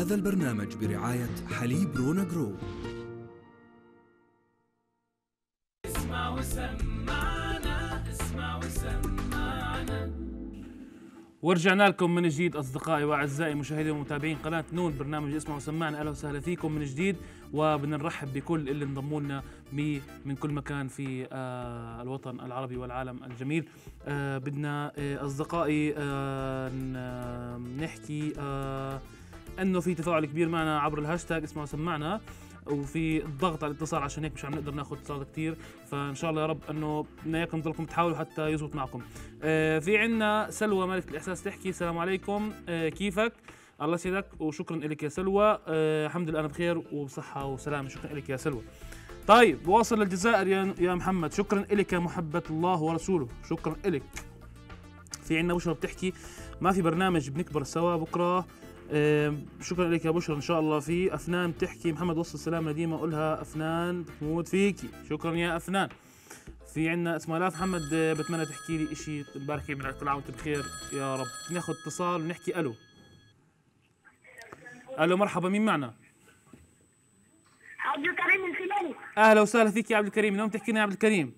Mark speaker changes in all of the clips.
Speaker 1: هذا البرنامج برعاية حليب رونا جرو.
Speaker 2: اسمع وسمعنا اسمع وسمعنا.
Speaker 3: ورجعنا لكم من جديد أصدقائي وأعزائي مشاهدي ومتابعين قناة نون برنامج اسمعوا وسمعنا. أهلا وسهلا فيكم من جديد وبدنا نرحب بكل اللي انضموا لنا من كل مكان في آه، الوطن العربي والعالم الجميل. آه، بدنا آه، أصدقائي نحكي انه في تفاعل كبير معنا عبر الهاشتاج اسمعوا وسمعنا. وفي الضغط على الاتصال عشان هيك مش عم نقدر ناخذ اتصالات كثير فإن شاء الله يا رب إنه بدنا اياكم تضلكم تحاولوا حتى يزبط معكم. آه، في عنا سلوى ملك الإحساس تحكي السلام عليكم. آه، كيفك؟ الله يسعدك وشكرا لك يا سلوى. آه، الحمد لله أنا بخير وبصحة وسلامة. شكرا لك يا سلوى. طيب واصل للجزائر يا يا محمد. شكرا لك يا محبة الله ورسوله. شكرا لك في عنا بشرى بتحكي ما في برنامج بنكبر سوا بكرة. آه، شكرا لك يا بشرى إن شاء الله في أفنان بتحكي محمد وصل السلام نديمه قولها أفنان بتموت فيكي. شكرا يا أفنان. في عنا اسمها لاف محمد آه، بتمنى تحكي لي شيء مبارك من كل عام وانت بخير يا رب. ناخذ اتصال ونحكي. ألو. ألو مرحبا. مين معنا؟
Speaker 4: عبد الكريم الفلاني
Speaker 3: أهلا وسهلا فيك يا عبد الكريم. اليوم تحكي لنا يا عبد الكريم؟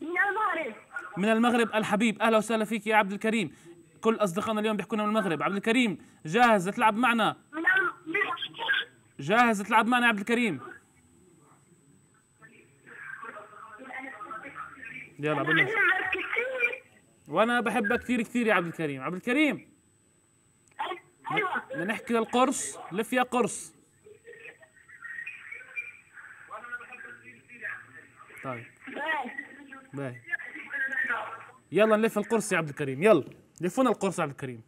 Speaker 4: من المغرب.
Speaker 3: من المغرب. الحبيب. أهلا وسهلا فيك يا عبد الكريم. كل أصدقائنا اليوم بيحكوا لنا من المغرب. عبد الكريم جاهز تلعب معنا. جاهز تلعب معنا عبد الكريم؟ يلا بالله وأنا بحبك كثير كثير يا عبد الكريم. عبد الكريم بدنا نحكي للقرص لف يا قرص. طيب. باي يلا نلف القرص يا عبد الكريم. يلا. لفونا القرص عبد الكريم.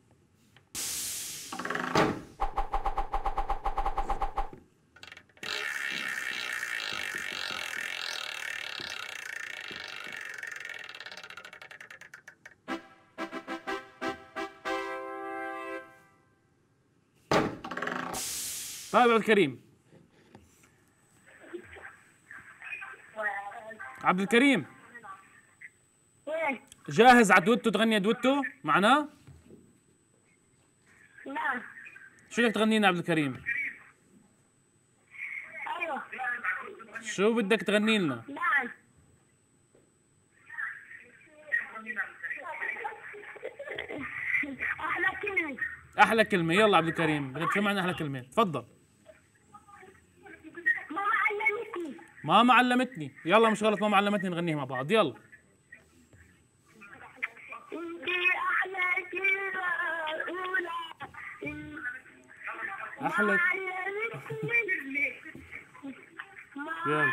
Speaker 3: طيب عبد الكريم. عبد الكريم. جاهز على دوتو تغني دوتو معنا؟
Speaker 4: نعم.
Speaker 3: شو بدك تغني لنا عبد الكريم؟
Speaker 4: أيوه.
Speaker 3: شو بدك تغني لنا؟
Speaker 4: نعم. أحلى كلمة.
Speaker 3: أحلى كلمة. يلا عبد الكريم بدك تسمعنا أحلى كلمة. تفضل.
Speaker 4: ماما علمتني.
Speaker 3: ماما علمتني. يلا مش غلط ماما علمتني نغنيها مع بعض. يلا.
Speaker 4: ماما
Speaker 3: يلا.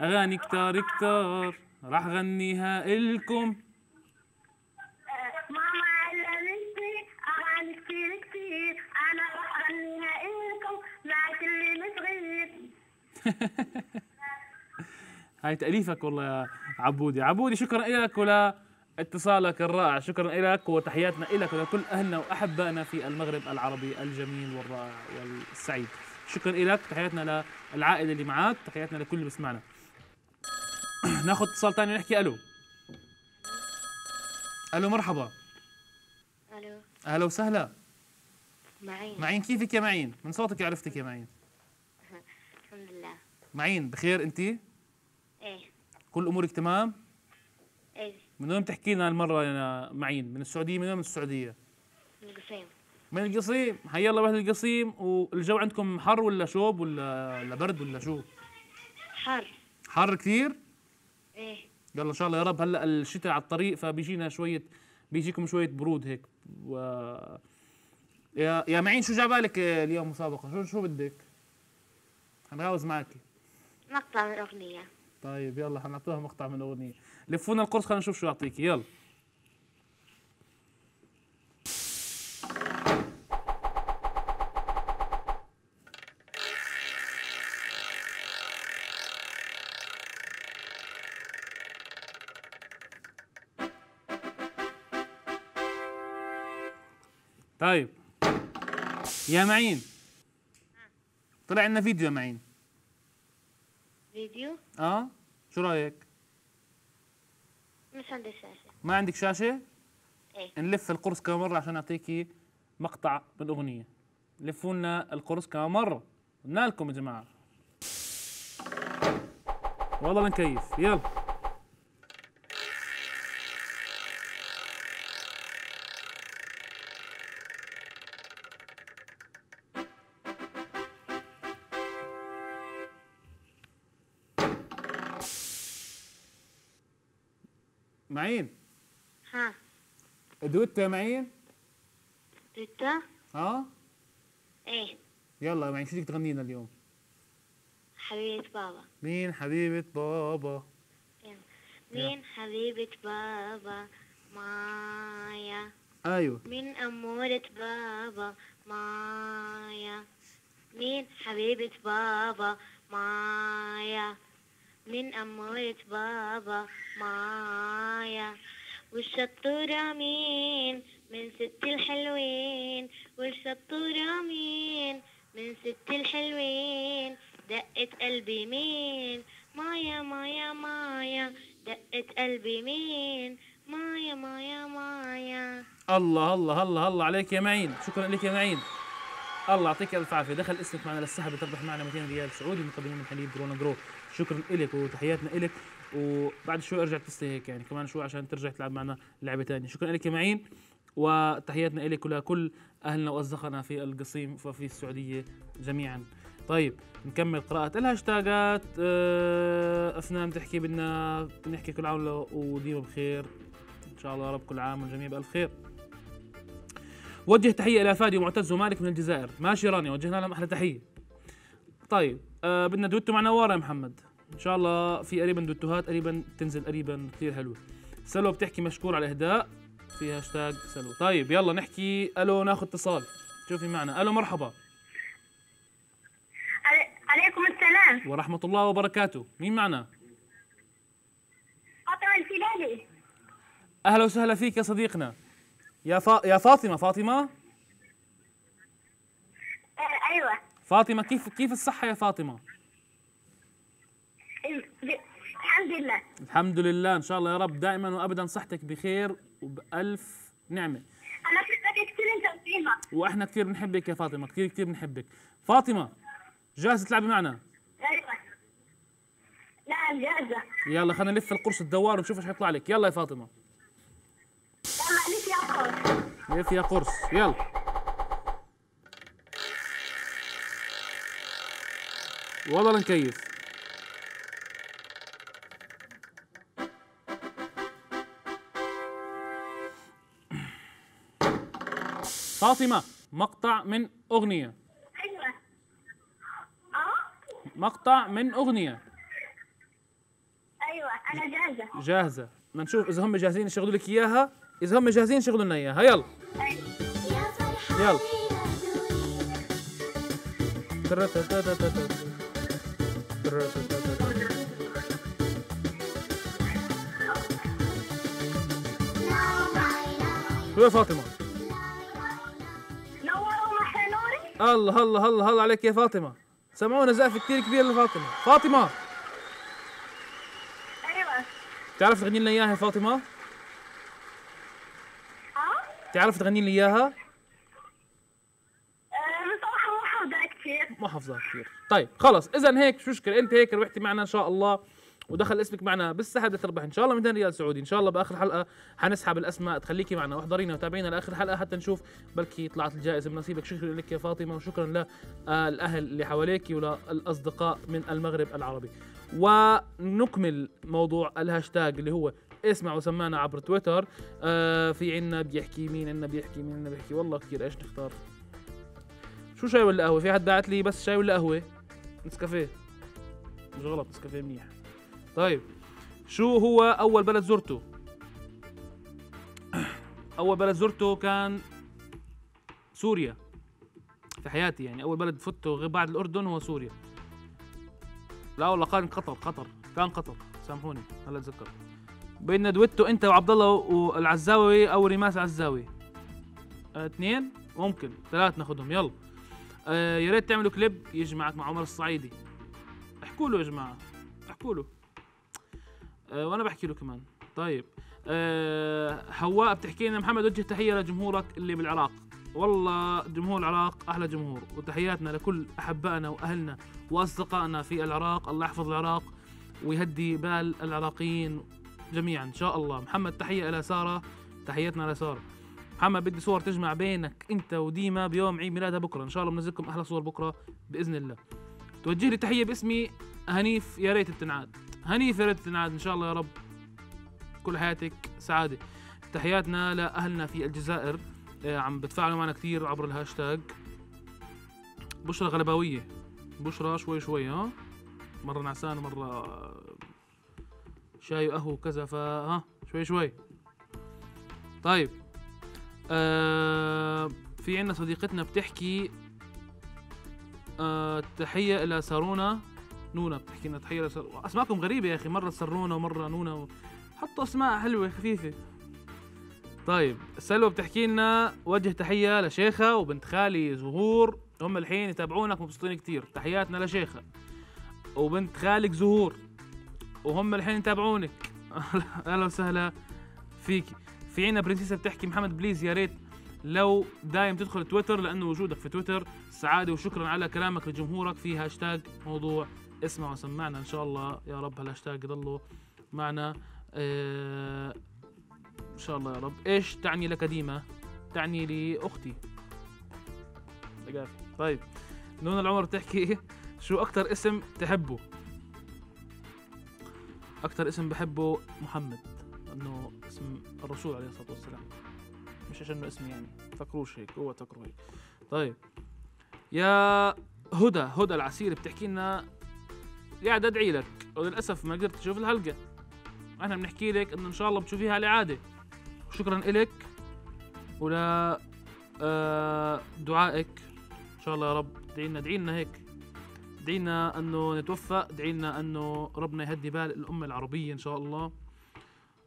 Speaker 3: أغاني كتار كتار راح غنيها إلكم.
Speaker 4: ماما علمتني اغاني كتير كتير أنا راح اغنيها لكم مع كل صغير
Speaker 3: هاي تأليفك والله يا عبودي. عبودي شكرا لك ولا اتصالك الرائع شكرا لك وتحياتنا لك ولكل أهلنا وأحبائنا في المغرب العربي الجميل والرائع والسعيد. شكرا لك تحياتنا للعائلة اللي معك تحياتنا لكل اللي بسمعنا ناخذ اتصال ثاني ونحكي. ألو. ألو مرحبا.
Speaker 5: ألو.
Speaker 3: أهلا وسهلا.
Speaker 5: معين.
Speaker 3: معين كيفك يا معين؟ من صوتك عرفتك يا معين.
Speaker 5: الحمد لله.
Speaker 3: معين بخير أنت
Speaker 5: إيه.
Speaker 3: كل أمورك تمام؟
Speaker 5: إيه.
Speaker 3: من وين بتحكي لنا المرة يا معين؟ من السعودية؟ من وين من السعودية؟
Speaker 5: من القصيم.
Speaker 3: من القصيم. حي الله أهل القصيم. والجو عندكم حر ولا شوب ولا ولا برد ولا شو؟
Speaker 5: حر.
Speaker 3: حر كثير؟
Speaker 5: إيه.
Speaker 3: يلا إن شاء الله يا رب. هلا الشتاء على الطريق فبيجينا شوية بيجيكم شوية برود هيك. و يا يا معين شو جابالك اليوم مسابقة؟ شو شو بدك؟ حنغاوز معك.
Speaker 5: مقطع من أغنية.
Speaker 3: طيب يلا حنعطوها مقطع من أغنية. لفونا القرص خلينا نشوف شو يعطيكي يلا. طيب. يا معين. طلع لنا فيديو يا معين.
Speaker 5: فيديو؟
Speaker 3: آه. شو رأيك؟
Speaker 5: مش عندي شاشة.
Speaker 3: ما عندك
Speaker 5: شاشة؟ إيه.
Speaker 3: نلف القرص كم مرة عشان نعطيكي مقطع من اغنيه لفوا لنا القرص كم مرة؟ قلنا لكم يا جماعة. والله بنكيف. يلا. معين
Speaker 5: ها.
Speaker 3: يا معين
Speaker 5: دوتا
Speaker 3: ها.
Speaker 5: إيه.
Speaker 3: يلا يا معين شو بدك تغني لنا اليوم.
Speaker 5: حبيبة بابا.
Speaker 3: مين حبيبة بابا؟
Speaker 5: مين حبيبة بابا؟ مايا.
Speaker 3: أيوه.
Speaker 5: مين أمورة بابا؟ مايا. مين حبيبة بابا؟ مايا. مين أمورة بابا مايا والشطورة مين من ست الحلوين والشطورة مين من ست الحلوين دقت قلبي مين مايا مايا مايا دقت قلبي مين مايا مايا مايا
Speaker 3: الله الله الله الله. عليك يا معين. شكرا لك يا معين. الله يعطيك ألف عافية. دخل اسمك معنا للسحب تربح معنا 200 ريال سعودي مقدمين من حليب جرونا جرو. شكرا لك وتحياتنا لك وبعد شوي أرجع تستهي هيك يعني كمان شوي عشان ترجع تلعب معنا لعبة ثانية شكرا لك يا معين وتحياتنا لك ولكل أهلنا وأصدقائنا في القصيم وفي السعودية جميعا. طيب نكمل قراءة الهاشتاجات. آه، أفنان تحكي بدنا نحكي كل عام وديما بخير إن شاء الله رب كل عام والجميع بألف خير. وجه تحية إلى فادي ومعتز ومالك من الجزائر. ماشي رانيا وجهنا لهم أحلى تحية. طيب آه بدنا دوتو مع نوار يا محمد. إن شاء الله في قريبا دوتوهات قريبا تنزل قريبا كثير حلوة. سلوى بتحكي مشكور على الإهداء في هاشتاج سلوى. طيب يلا نحكي. ألو ناخذ اتصال. شوفي معنا. ألو مرحبا.
Speaker 4: علي- عليكم السلام.
Speaker 3: ورحمة الله وبركاته. مين معنا؟
Speaker 4: فاطمة الفلالي.
Speaker 3: أهلا وسهلا فيك يا صديقنا. يا فا... يا فاطمة فاطمة؟
Speaker 4: آه أيوه.
Speaker 3: فاطمة كيف كيف الصحة يا فاطمة؟
Speaker 4: ب- الحمد لله.
Speaker 3: الحمد لله إن شاء الله يا رب. دائما وأبدا صحتك بخير وبألف نعمة.
Speaker 4: أنا بحبك كثير أنت وفيما
Speaker 3: وإحنا كثير بنحبك يا فاطمة كثير كثير بنحبك فاطمة جاهزة تلعبي معنا؟
Speaker 4: أيوه. نعم جاهزة.
Speaker 3: يلا خلينا نلف القرص الدوار ونشوف إيش حيطلع لك. يلا يا فاطمة.
Speaker 4: يلا ليك يا أخوي
Speaker 3: لف يا قرص. يلا. والله لنكيف فاطمة مقطع من أغنية.
Speaker 4: أيوه. آه
Speaker 3: مقطع من أغنية.
Speaker 4: أيوه أنا جاهزة.
Speaker 3: جاهزة. بدنا نشوف إذا هم جاهزين يشغلوا لك إياها. إذا هم جاهزين يشغلوا لنا إياها. يلا. يلا. شو يا فاطمة.
Speaker 4: نوروا محل نوري
Speaker 3: الله الله الله الله عليك يا فاطمة. سمعونا زقف كثير كبير لفاطمة. فاطمة.
Speaker 4: أيوه.
Speaker 3: تعرف تغني لنا إياها يا فاطمة؟
Speaker 4: آه
Speaker 3: تعرف تغني لي إياها؟
Speaker 4: آه، بصراحة مو حافظة كثير
Speaker 3: ما حافظها كثير طيب خلص اذا هيك شو مشكلة؟ أنت هيك ربحتي معنا إن شاء الله ودخل اسمك معنا بالسحب تربح. إن شاء الله 200 ريال سعودي. إن شاء الله بآخر حلقة حنسحب الأسماء. تخليكي معنا. واحضرينا وتابعينا لآخر حلقة حتى نشوف بلكي طلعت الجائزة من نصيبك. شكرا لك يا فاطمة وشكرا للاهل اللي حواليك وللاصدقاء من المغرب العربي. ونكمل موضوع الهاشتاج اللي هو اسمع وسمعنا عبر تويتر. آه في عنا بيحكي مين عنا بيحكي مين عنا بيحكي. والله كثير إيش نختار؟ شو شاي ولا قهوة؟ في حد بعت لي بس شاي ولا قهوة؟ نسكافيه. مش غلط نسكافيه منيح. طيب شو هو أول بلد زرته؟ أول بلد زرته كان سوريا. في حياتي يعني أول بلد فته غير بعد الأردن هو سوريا. لا والله كان قطر قطر كان قطر. سامحوني هلا أتذكر. بيننا دويتو أنت وعبد الله والعزاوي أو ريماس عزاوي. آه، اثنين؟ ممكن. ثلاث ناخذهم يلا. آه يا ريت تعملوا كليب يجمعك مع عمر الصعيدي. احكوا له يا جماعة. احكوا له. آه وأنا بحكي له كمان. طيب. آه حواء بتحكي لنا محمد وجه تحيه لجمهورك اللي بالعراق. والله جمهور العراق أحلى جمهور وتحياتنا لكل أحبائنا وأهلنا وأصدقائنا في العراق. الله يحفظ العراق ويهدي بال العراقيين جميعا. إن شاء الله. محمد تحية إلى سارة. تحياتنا لسارة. محمد بدي صور تجمع بينك انت وديما بيوم عيد ميلادها بكرة. إن شاء الله بنزلكم أحلى صور بكرة بإذن الله. توجه لي تحية باسمي هنيف يا ريت بتنعاد هنيف يا ريت بتنعاد إن شاء الله يا رب. كل حياتك سعادة. تحياتنا لأهلنا في الجزائر. آه، عم بتفاعلوا معنا كثير عبر الهاشتاج. بشرى غلباويه بشرى شوي شوي ها؟ مرة نعسان ومرة شاي وقهوة وكذا فها شوي شوي. طيب. آه في عندنا صديقتنا بتحكي آه تحية إلى سارونا نونا بتحكي لنا تحية لسر... أسماءكم غريبة يا أخي مرة سرونا ومرة نونا و... حطوا أسماء حلوة خفيفة. طيب سلوى بتحكي لنا وجه تحية لشيخة وبنت خالي زهور هم الحين يتابعونك مبسوطين كتير. تحياتنا لشيخة وبنت خالك زهور وهم الحين يتابعونك. أهلا وسهلا فيكي في عنا برنسيسة بتحكي محمد بليز يا ريت لو دايم تدخل تويتر لأنه وجودك في تويتر سعادة وشكرا على كلامك لجمهورك في هاشتاج موضوع اسمع وسمعنا إن شاء الله. يا رب هالهاشتاج يضلوا معنا آه إن شاء الله يا رب. إيش تعني لك ديما تعني لي أختي. طيب نون العمر بتحكي شو أكثر اسم تحبه؟ أكثر اسم بحبه محمد. إنه اسم الرسول عليه الصلاة والسلام. مش عشان اسمي يعني. فكروش هيك هو تفكروا هيك. طيب. يا هدى هدى العسيري بتحكي لنا قاعد ادعي لك وللأسف ما قدرت أشوف الحلقة إحنا بنحكي لك إنه إن شاء الله بتشوفيها على الاعاده شكرا لك ولا آه دعائك. إن شاء الله يا رب. ادعي لنا ادعي لنا هيك. ادعي لنا إنه نتوفق ادعي لنا إنه ربنا يهدي بال الأمة العربية إن شاء الله.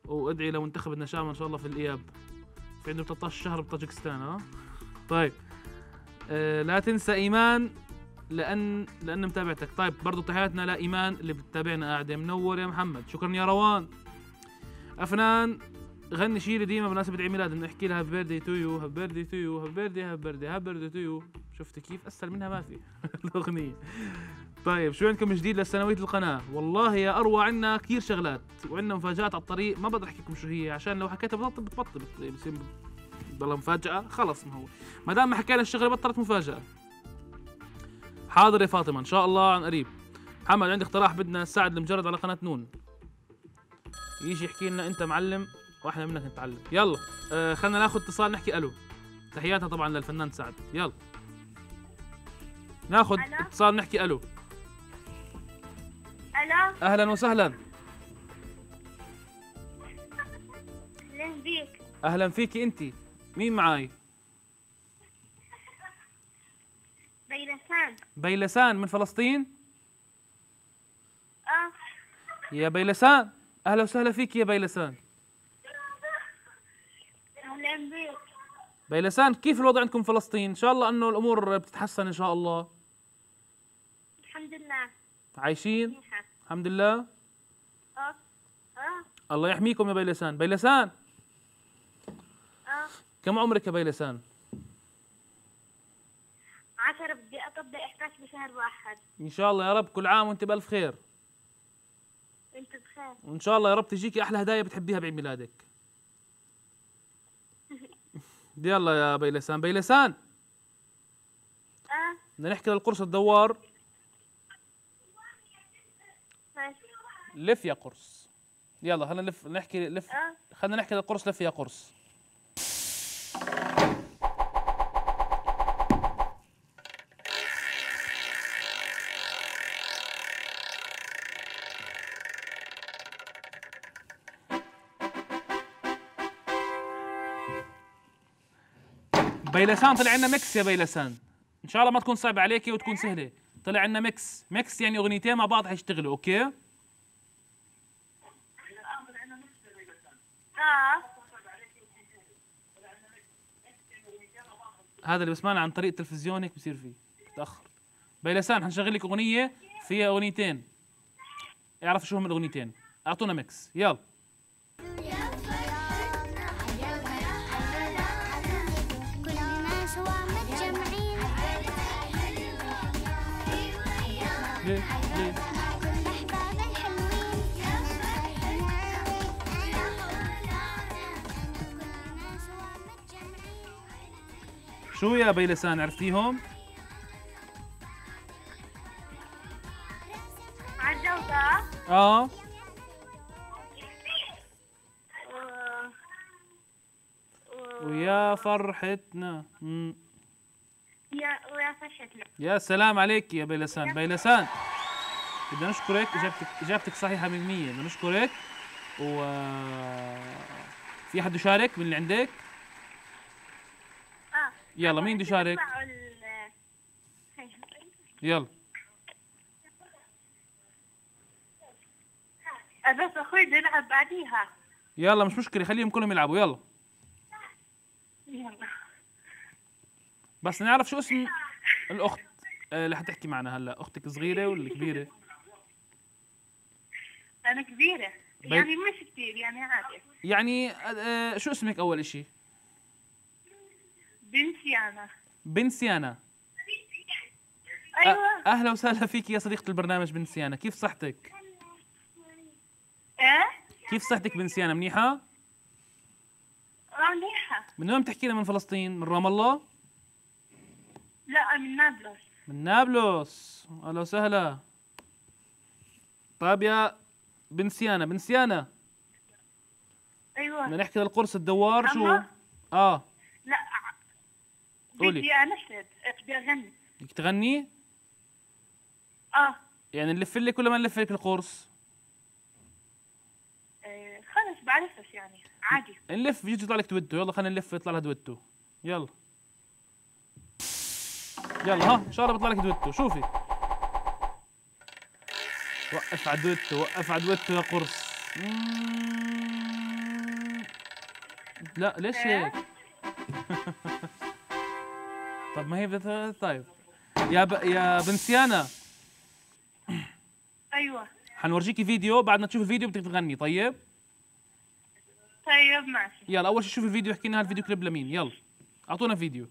Speaker 3: وادعي لمنتخب النشامة ان شاء الله في الإياب. في عنده 13 شهر بطاجكستان ها؟ طيب. آه لا تنسى إيمان لأن لأن متابعتك. طيب برضو تحياتنا لايمان اللي بتتابعنا قاعدة منور يا محمد. شكرا يا روان. أفنان غني شيء ديما بمناسبة عيد ميلاد إنه احكي لها هابي بيرثدي تو يو هابي بيرثدي تو يو هابي بيرثدي هابي بيرثدي تو يو شفت كيف أسهل منها؟ ما في. الأغنية. طيب شو عندكم جديد لسنوية القناة؟ والله يا أروى عندنا كثير شغلات وعندنا مفاجآت على الطريق ما بقدر أحكي لكم شو هي عشان لو حكيتها بطل بتبطل بتصير بضلها مفاجأة خلص ما هو. ما دام ما حكينا الشغلة بطلت مفاجأة. حاضر يا فاطمة إن شاء الله عن قريب. محمد عندي اقتراح بدنا نساعد المجرد على قناة نون. يجي يحكي لنا أنت معلم وإحنا منك نتعلم. يلا آه خلينا ناخذ اتصال نحكي ألو. تحياتنا طبعا للفنان سعد. يلا. ناخذ؟ اتصال نحكي ألو.
Speaker 4: ألو
Speaker 3: أهلا وسهلا.
Speaker 4: أهلا بيك
Speaker 3: أهلا فيكي أنت. مين معاي؟
Speaker 4: بيلسان.
Speaker 3: بيلسان من فلسطين؟
Speaker 4: آه.
Speaker 3: يا بيلسان. أهلا وسهلا فيك يا بيلسان.
Speaker 4: أهلا بيك
Speaker 3: بيلسان كيف الوضع عندكم في فلسطين؟ إن شاء الله إنه الأمور بتتحسن إن شاء الله.
Speaker 4: الحمد لله.
Speaker 3: عايشين؟ الحمد لله.
Speaker 4: آه. آه.
Speaker 3: الله يحميكم يا بيلسان. بيلسان.
Speaker 4: آه
Speaker 3: كم عمرك يا بيلسان؟
Speaker 4: عشرة بدي أطبق 11 بشهر واحد.
Speaker 3: إن شاء الله يا رب كل عام وأنت بألف خير.
Speaker 4: أنت بخير.
Speaker 3: وإن شاء الله يا رب تجيكي أحلى هدايا بتحبيها بعيد ميلادك. يلا يا بيلسان. بيلسان.
Speaker 4: آه.
Speaker 3: بدنا نحكي للقرص الدوار
Speaker 4: ماشي
Speaker 3: لف يا قرص. يلا خلينا نلف نحكي لف.
Speaker 4: آه.
Speaker 3: خلينا نحكي للقرص لف يا قرص. بيلسان طلع عنا ميكس يا بيلسان. إن شاء الله ما تكون صعبة عليكي وتكون سهلة. طلع عنا ميكس. ميكس يعني أغنيتين مع بعض حيشتغلوا
Speaker 4: أوكي؟
Speaker 3: هذا اللي بسمعنا عن طريق التلفزيون هيك بصير فيه. تأخر. بيلسان حنشغل لك أغنية فيها أغنيتين. اعرف شو هم الأغنيتين. أعطونا ميكس. يلا. Yeah. شو يا بيلسان عرفتيهم؟
Speaker 4: عالجودة آه.
Speaker 3: ويا فرحتنا. مم.
Speaker 4: يا ويا فشتنا
Speaker 3: يا سلام عليك يا بيلسان. بيلسان بدنا نشكرك. اجابتك إجابتك صحيحة 100% بدنا نشكرك. و في حد يشارك من اللي عندك؟ يلا مين بده يشارك؟ يلا.
Speaker 4: بس أخوي بده يلعب بعديها.
Speaker 3: يلا مش مشكلة خليهم كلهم يلعبوا يلا.
Speaker 4: يلا.
Speaker 3: بس نعرف شو اسم الأخت آه، اللي حتحكي معنا هلا. أختك صغيره ولا كبيره؟
Speaker 4: أنا كبيرة.
Speaker 3: بيت-
Speaker 4: يعني مش كثير يعني عادي.
Speaker 3: يعني آه، شو اسمك أول اشي؟
Speaker 4: بنتي انا
Speaker 3: بنسيانا أيوه. أهلا وسهلا فيك يا صديقة البرنامج بنسيانا كيف صحتك؟
Speaker 4: إيه
Speaker 3: كيف صحتك بنسيانا منيحة؟
Speaker 4: آه منيحة.
Speaker 3: من وين بتحكي لنا؟ من فلسطين؟ من رام الله؟
Speaker 4: لا من نابلس.
Speaker 3: من نابلس. أهلا وسهلا. طيب يا بنسيانا بنسيانا
Speaker 4: أيوه.
Speaker 3: بدنا نحكي للقرص الدوار شو؟
Speaker 4: آه.
Speaker 3: قولي.
Speaker 4: بدي انشد بدي اغني
Speaker 3: بدك تغني؟
Speaker 4: آه.
Speaker 3: يعني نلف لك ولا ما نلف لك القرص؟
Speaker 4: إيه، خلص بعرفش يعني. عادي.
Speaker 3: نلف بيجي يطلع لك دويتو. يلا خلينا نلف يطلع لها دويتو. يلا. يلا ها إن شاء الله بيطلع لك دويتو. شوفي. وقف على دويتو وقف على دويتو يا قرص. مم. لا ليش هيك؟ طب ما هي بدها طيب. يا ب... يا بنسيانا
Speaker 4: أيوه.
Speaker 3: حنورجيكي فيديو بعد ما تشوف الفيديو بدك تغني طيب؟
Speaker 4: طيب ماشي.
Speaker 3: يلا أول شيء شوف الفيديو احكي لنا الفيديو كليب لمين. يلا أعطونا فيديو.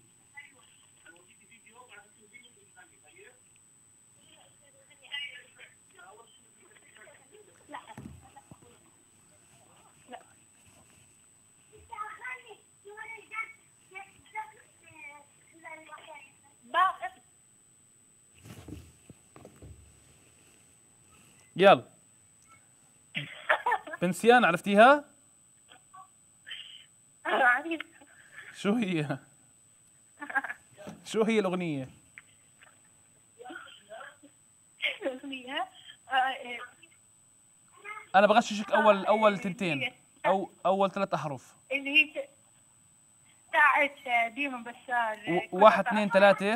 Speaker 3: يلا. بنسيان عرفتيها؟ شو هي؟ شو هي
Speaker 4: آه، إيه،
Speaker 3: أنا بغششك أول أول تنتين. أو أول ثلاث أحرف.
Speaker 4: اللي هي تاعت ديما بشار
Speaker 3: واحد اثنين ثلاثة.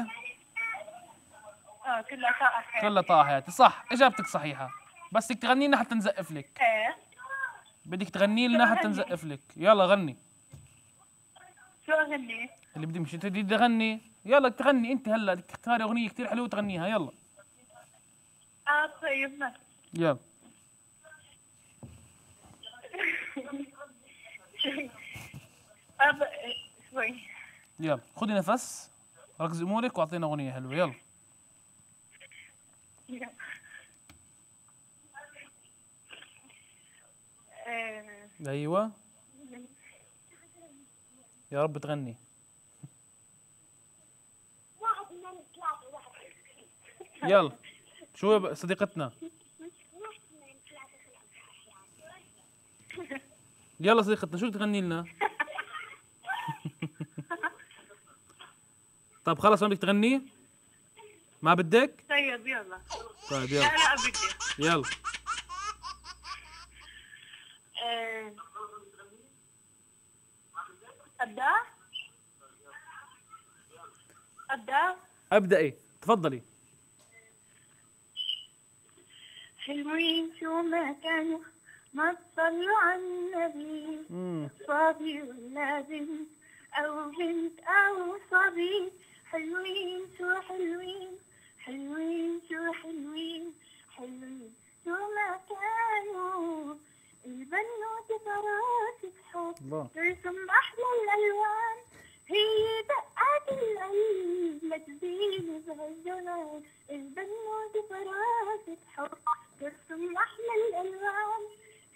Speaker 4: آه كلها طاقة
Speaker 3: كلها طاحت. صح إجابتك صحيحة. بس بدك تغني لنا حتى نزقف لك.
Speaker 4: إيه.
Speaker 3: بدك تغني لنا حتى نزقف لك. يلا غني.
Speaker 4: شو اغني؟
Speaker 3: اللي بدي مش انت بدي تغني. يلا تغني انت هلا بدك تختاري أغنية كثير حلوة تغنيها يلا.
Speaker 4: آه طيب ماشي
Speaker 3: يلا.
Speaker 4: إيه، شوي.
Speaker 3: يلا. خذي نفس. ركزي أمورك وأعطينا أغنية حلوة. يلا
Speaker 4: إيه،
Speaker 3: أيوه يا رب تغني. يلا شو يا ب- صديقتنا؟ يلا صديقتنا شو تغني لنا؟ طب خلص ما بدك تغني؟ ما بدك؟
Speaker 4: طيب يلا.
Speaker 3: طيب
Speaker 4: لا
Speaker 3: يلا
Speaker 4: لا بدي.
Speaker 3: يلا
Speaker 4: إيه، أبدأ؟ أبدأ؟
Speaker 3: ابدأي تفضلي.
Speaker 4: حلوين شو ما كانوا ما تصلوا على النبي. صبي ولا بنت أو بنت أو صبي. حلوين شو حلوين حلوين شو حلوين حلوين شو ما كانوا البنوت فرات بحب
Speaker 3: هي دقات القلب ما تزيد بهالجنان البنوت فراسة حب
Speaker 4: ترسم أحلى الألوان.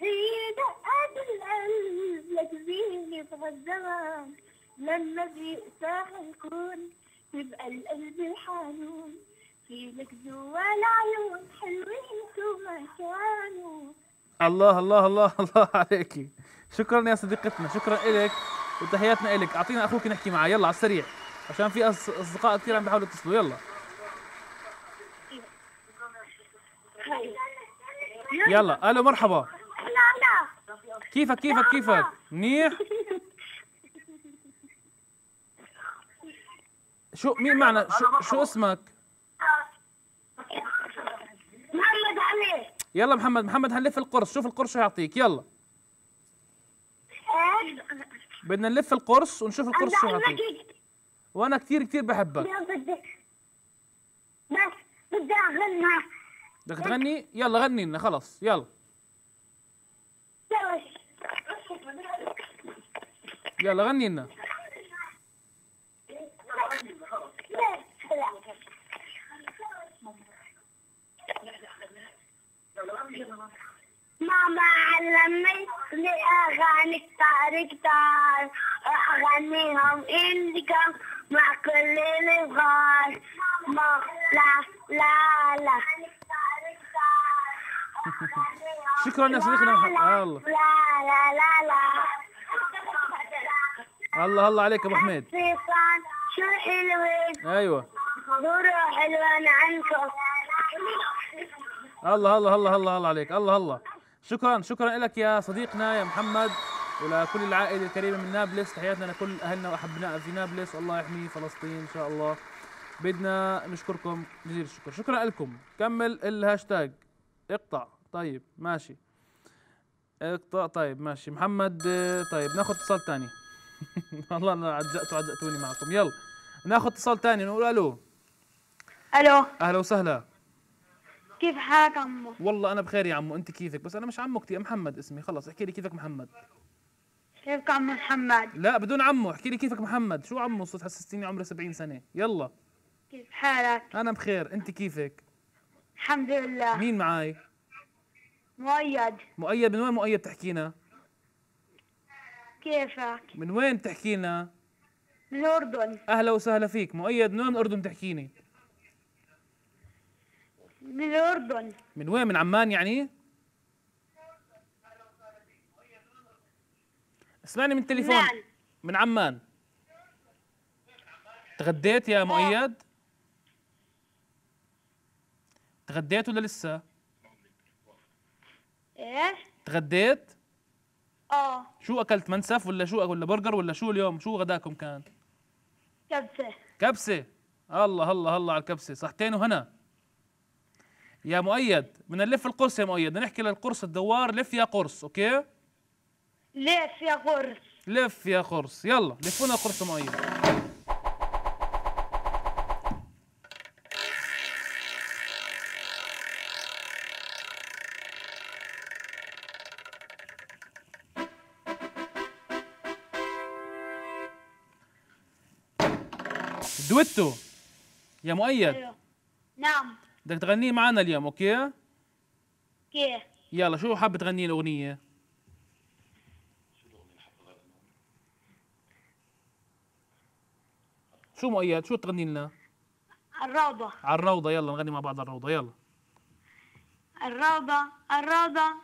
Speaker 4: هي دقات القلب لا تزيد بهالزمان لما بيقساها الكون تبقى القلب الحنون في لك جوا العيون حلوين شو ما كانوا.
Speaker 3: الله الله الله الله عليكي. شكرا يا صديقتنا شكرا لك وتحياتنا لك أعطينا أخوك نحكي معاه. يلا على السريع. عشان في أصدقاء كثير عم بيحاولوا يتصلوا. يلا. يلا. ألو مرحبا. كيفك كيفك كيفك؟ منيح؟ شو مين معنا؟ شو, شو اسمك؟
Speaker 4: محمد علي
Speaker 3: يلا محمد. محمد هنلف القرص. شوف القرص شو يعطيك. يلا. بدنا نلف القرص ونشوف القرص شو
Speaker 4: بدي
Speaker 3: وأنا كثير كثير بحبك.
Speaker 4: بدي. بس بدي اغنى
Speaker 3: بدك تغني؟ يلا غني لنا خلص. يلا. يلا. غني لنا.
Speaker 4: ماما علمت لي أغاني كتار كتار أغنيهم انتقام مع كل الصغار ما لا لا لا.
Speaker 3: شكرا يا صديقنا محمد
Speaker 4: لا
Speaker 3: الله.
Speaker 4: لا لا لا.
Speaker 3: الله الله عليك يا أبو حميد.
Speaker 4: شو حلوين؟
Speaker 3: أيوه.
Speaker 4: ضروا حلوين عنكم.
Speaker 3: الله الله الله الله الله عليك. الله الله. شكرا شكرا لك يا صديقنا يا محمد. ولكل العائلة الكريمة من نابلس. تحياتنا لكل أهلنا واحبائنا في نابلس. والله يحمي فلسطين إن شاء الله. بدنا نشكركم جزيل الشكر. شكرا لكم. كمل الهاشتاج. اقطع. طيب ماشي. اقطع. طيب ماشي. محمد طيب ناخذ اتصال ثاني والله أنا عزقتوا عزقتوني معكم. يلا ناخذ اتصال ثاني نقول ألو.
Speaker 6: ألو.
Speaker 3: أهلا وسهلا.
Speaker 6: كيف حالك عمو؟
Speaker 3: والله أنا بخير يا عمو أنت كيفك؟ بس أنا مش عمو كثير محمد اسمي خلص احكي لي كيفك محمد.
Speaker 6: كيفك عمو محمد؟
Speaker 3: لا بدون عمو احكي لي كيفك محمد. شو عمو صرت حسستيني عمري 70 سنة؟ يلا.
Speaker 6: كيف حالك؟
Speaker 3: أنا بخير أنت كيفك؟
Speaker 6: الحمد لله.
Speaker 3: مين معاي؟
Speaker 6: مؤيد.
Speaker 3: مؤيد من وين مؤيد تحكينا
Speaker 6: كيفك؟
Speaker 3: من وين تحكينا
Speaker 6: من الأردن.
Speaker 3: أهلا وسهلا فيك. مؤيد من وين الأردن تحكيني
Speaker 6: من الأردن.
Speaker 3: من وين؟ من عمان يعني؟ اسمعني من التليفون
Speaker 6: نعم.
Speaker 3: من عمان. تغديت يا مؤيد؟ تغديت ولا لسه؟
Speaker 6: إيش؟
Speaker 3: تغديت؟
Speaker 6: آه.
Speaker 3: شو أكلت؟ منسف ولا شو؟ ولا برجر ولا شو اليوم؟ شو غداكم كان؟
Speaker 6: كبسة.
Speaker 3: كبسة. الله الله الله على الكبسة. صحتين وهنا. يا مؤيد بدنا نلف القرص يا مؤيد. بدنا نحكي للقرص الدوار لف يا قرص أوكي؟
Speaker 6: ليش يا قرص؟
Speaker 3: لف يا قرص. يلا لفونا قرص مؤيد. دويتو يا مؤيد.
Speaker 6: أيوه. نعم.
Speaker 3: بدك تغنيه معنا اليوم أوكي؟
Speaker 6: كيف؟
Speaker 3: يلا شو حاب تغني الأغنية؟ شو مؤيد؟ شو تغني لنا؟
Speaker 6: الروضة.
Speaker 3: على الروضة يلا نغني مع بعض على الروضة يلا.
Speaker 6: الروضة الروضة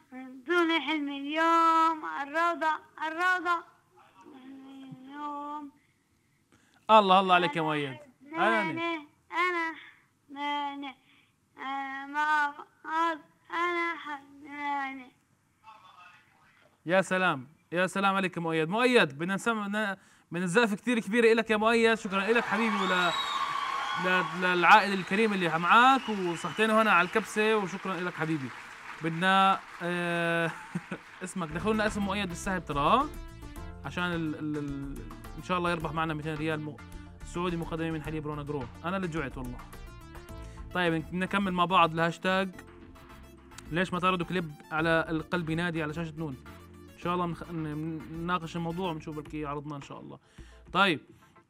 Speaker 6: دون حلم اليوم. الروضة الروضة. اليوم
Speaker 3: الله الله عليك يا مؤيد.
Speaker 6: أنا
Speaker 3: أنا
Speaker 6: أنا ما أنا حناني
Speaker 3: يا سلام. يا سلام عليك يا مؤيد. مؤيد بدنا نسمع من الزقف كثير كبيره لك يا مؤيد. شكرا لك حبيبي ولا للعائله الكريمه اللي معك وصحتين هنا على الكبسة وشكرا لك حبيبي. بدنا آه اسمك. دخلوا لنا اسم مؤيد بالسحب ترى؟ عشان ال ال ال إن شاء الله يربح معنا 200 ريال سعودي مقدمه من حليب رونا جرو. أنا اللي جوعت والله. طيب نكمل مع بعض الهاشتاج. ليش ما تعرضوا كليب على القلب ينادي على شاشة نون؟ إن شاء الله نناقش الموضوع ونشوف بلكي عرضناه إن شاء الله. طيب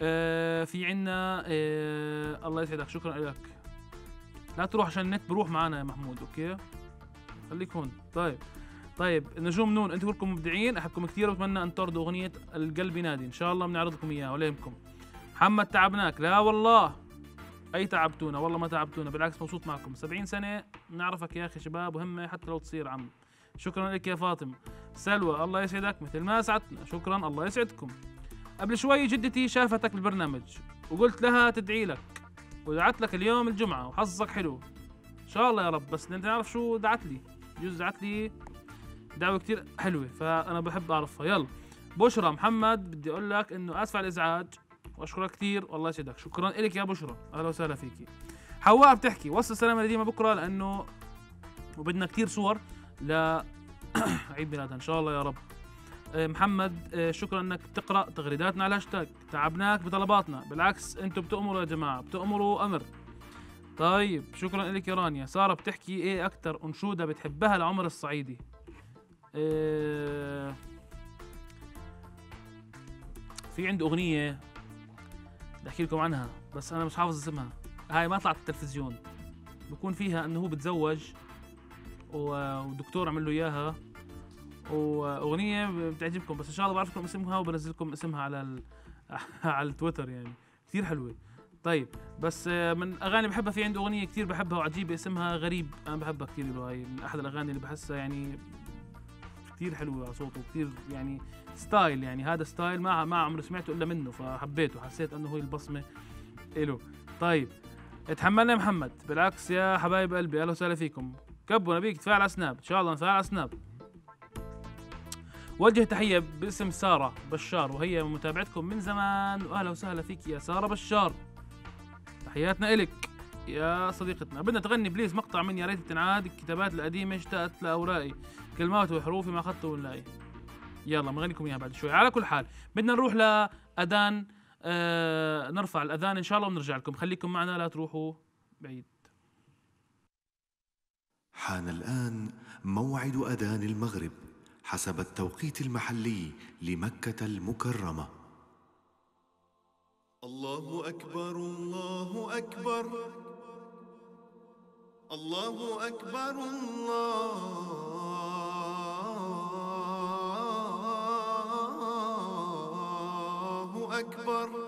Speaker 3: آه في عنا آه الله يسعدك شكرا لك. لا تروح عشان النت بروح معنا يا محمود أوكي؟ خليك هون. طيب طيب نجوم نون أنتم كلكم مبدعين. أحبكم كثير وبتمنى أن تردوا أغنية القلب ينادي. إن شاء الله بنعرض لكم إياها ولا يهمكم محمد تعبناك. لا والله. أي تعبتونا؟ والله ما تعبتونا. بالعكس مبسوط معكم. 70 سنة بنعرفك يا أخي شباب وهمة حتى لو تصير عم. شكرا لك يا فاطمة. سلوى الله يسعدك. مثل ما سعدتنا. شكرا الله يسعدكم. قبل شوي جدتي شافتك بالبرنامج وقلت لها تدعي لك. ودعت لك اليوم الجمعة وحظك حلو. إن شاء الله يا رب بس أنت عارف شو دعت لي؟ جوز دعت لي دعوة كتير حلوة فأنا بحب أعرفها. يلا. بشرى محمد بدي أقول لك إنه آسف على الإزعاج وأشكرك كثير والله يسعدك. شكرا لك يا بشرى. أهلا وسهلا فيكي حواء بتحكي وصل السلامه لديما بكرة لأنه وبدنا كثير صور. ل عيد ميلادها إن شاء الله يا رب. آه، محمد آه، شكرا إنك بتقرا تغريداتنا على الهاشتاج. تعبناك بطلباتنا. بالعكس أنتم بتأمروا يا جماعة بتأمروا أمر. طيب شكرا لك يا رانيا. سارة بتحكي إيه أكثر أنشودة بتحبها لعمر الصعيدي؟ آه، في عنده أغنية بدي احكي لكم عنها بس أنا مش حافظ اسمها. هاي ما طلعت التلفزيون. بكون فيها إنه هو بتزوج ودكتور عمل له إياها. وأغنية بتعجبكم بس إن شاء الله بعرف لكم اسمها وبنزل لكم اسمها على. على التويتر يعني. كثير حلوة. طيب بس من أغاني بحبها في عنده أغنية كثير بحبها وعجيبة اسمها غريب. أنا بحبها كثير له هاي من أحد الأغاني اللي بحسها يعني كثير حلوة على صوته كثير يعني ستايل يعني. هذا ستايل ما ما عمري سمعته إلا منه فحبيته حسيت إنه هي البصمة له طيب اتحملنا يا محمد. بالعكس يا حبايب قلبي أهلا وسهلا فيكم. كبوا نبيك تفاعل على سناب إن شاء الله نفعل على سناب وجه تحية باسم سارة بشار وهي متابعتكم من زمان. وأهلا وسهلا فيك يا سارة بشار. تحياتنا إلك يا صديقتنا. بدنا تغني بليز مقطع من يا ريت تنعاد الكتابات القديمة اشتقت لأوراقي كلمات وحروفي ما أخذته ونلاقي يلا بنغنيكم إياها بعد شوي. على كل حال بدنا نروح لأذان آه نرفع الأذان إن شاء الله ونرجع لكم. خليكم معنا لا تروحوا بعيد.
Speaker 7: حان الآن موعد أذان المغرب حسب التوقيت المحلي لمكة المكرمة. الله أكبر الله أكبر. الله أكبر الله أكبر.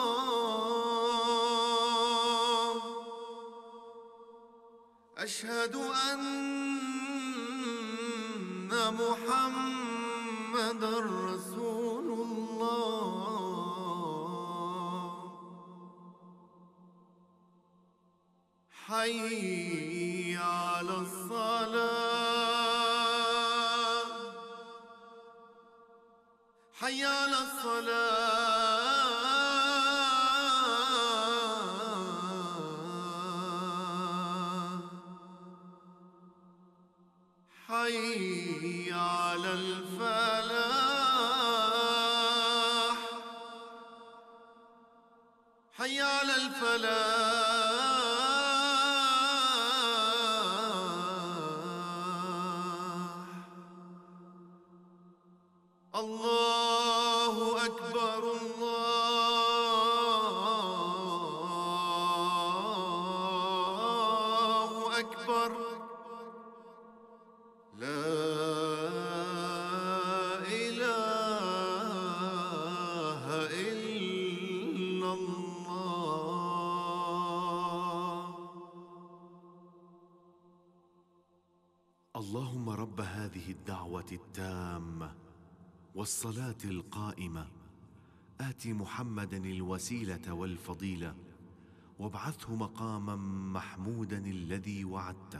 Speaker 7: أشهد أن محمدا رسول الله. حي آت محمدا الوسيلة والفضيلة وابعثه مقاما محمودا الذي وعدته.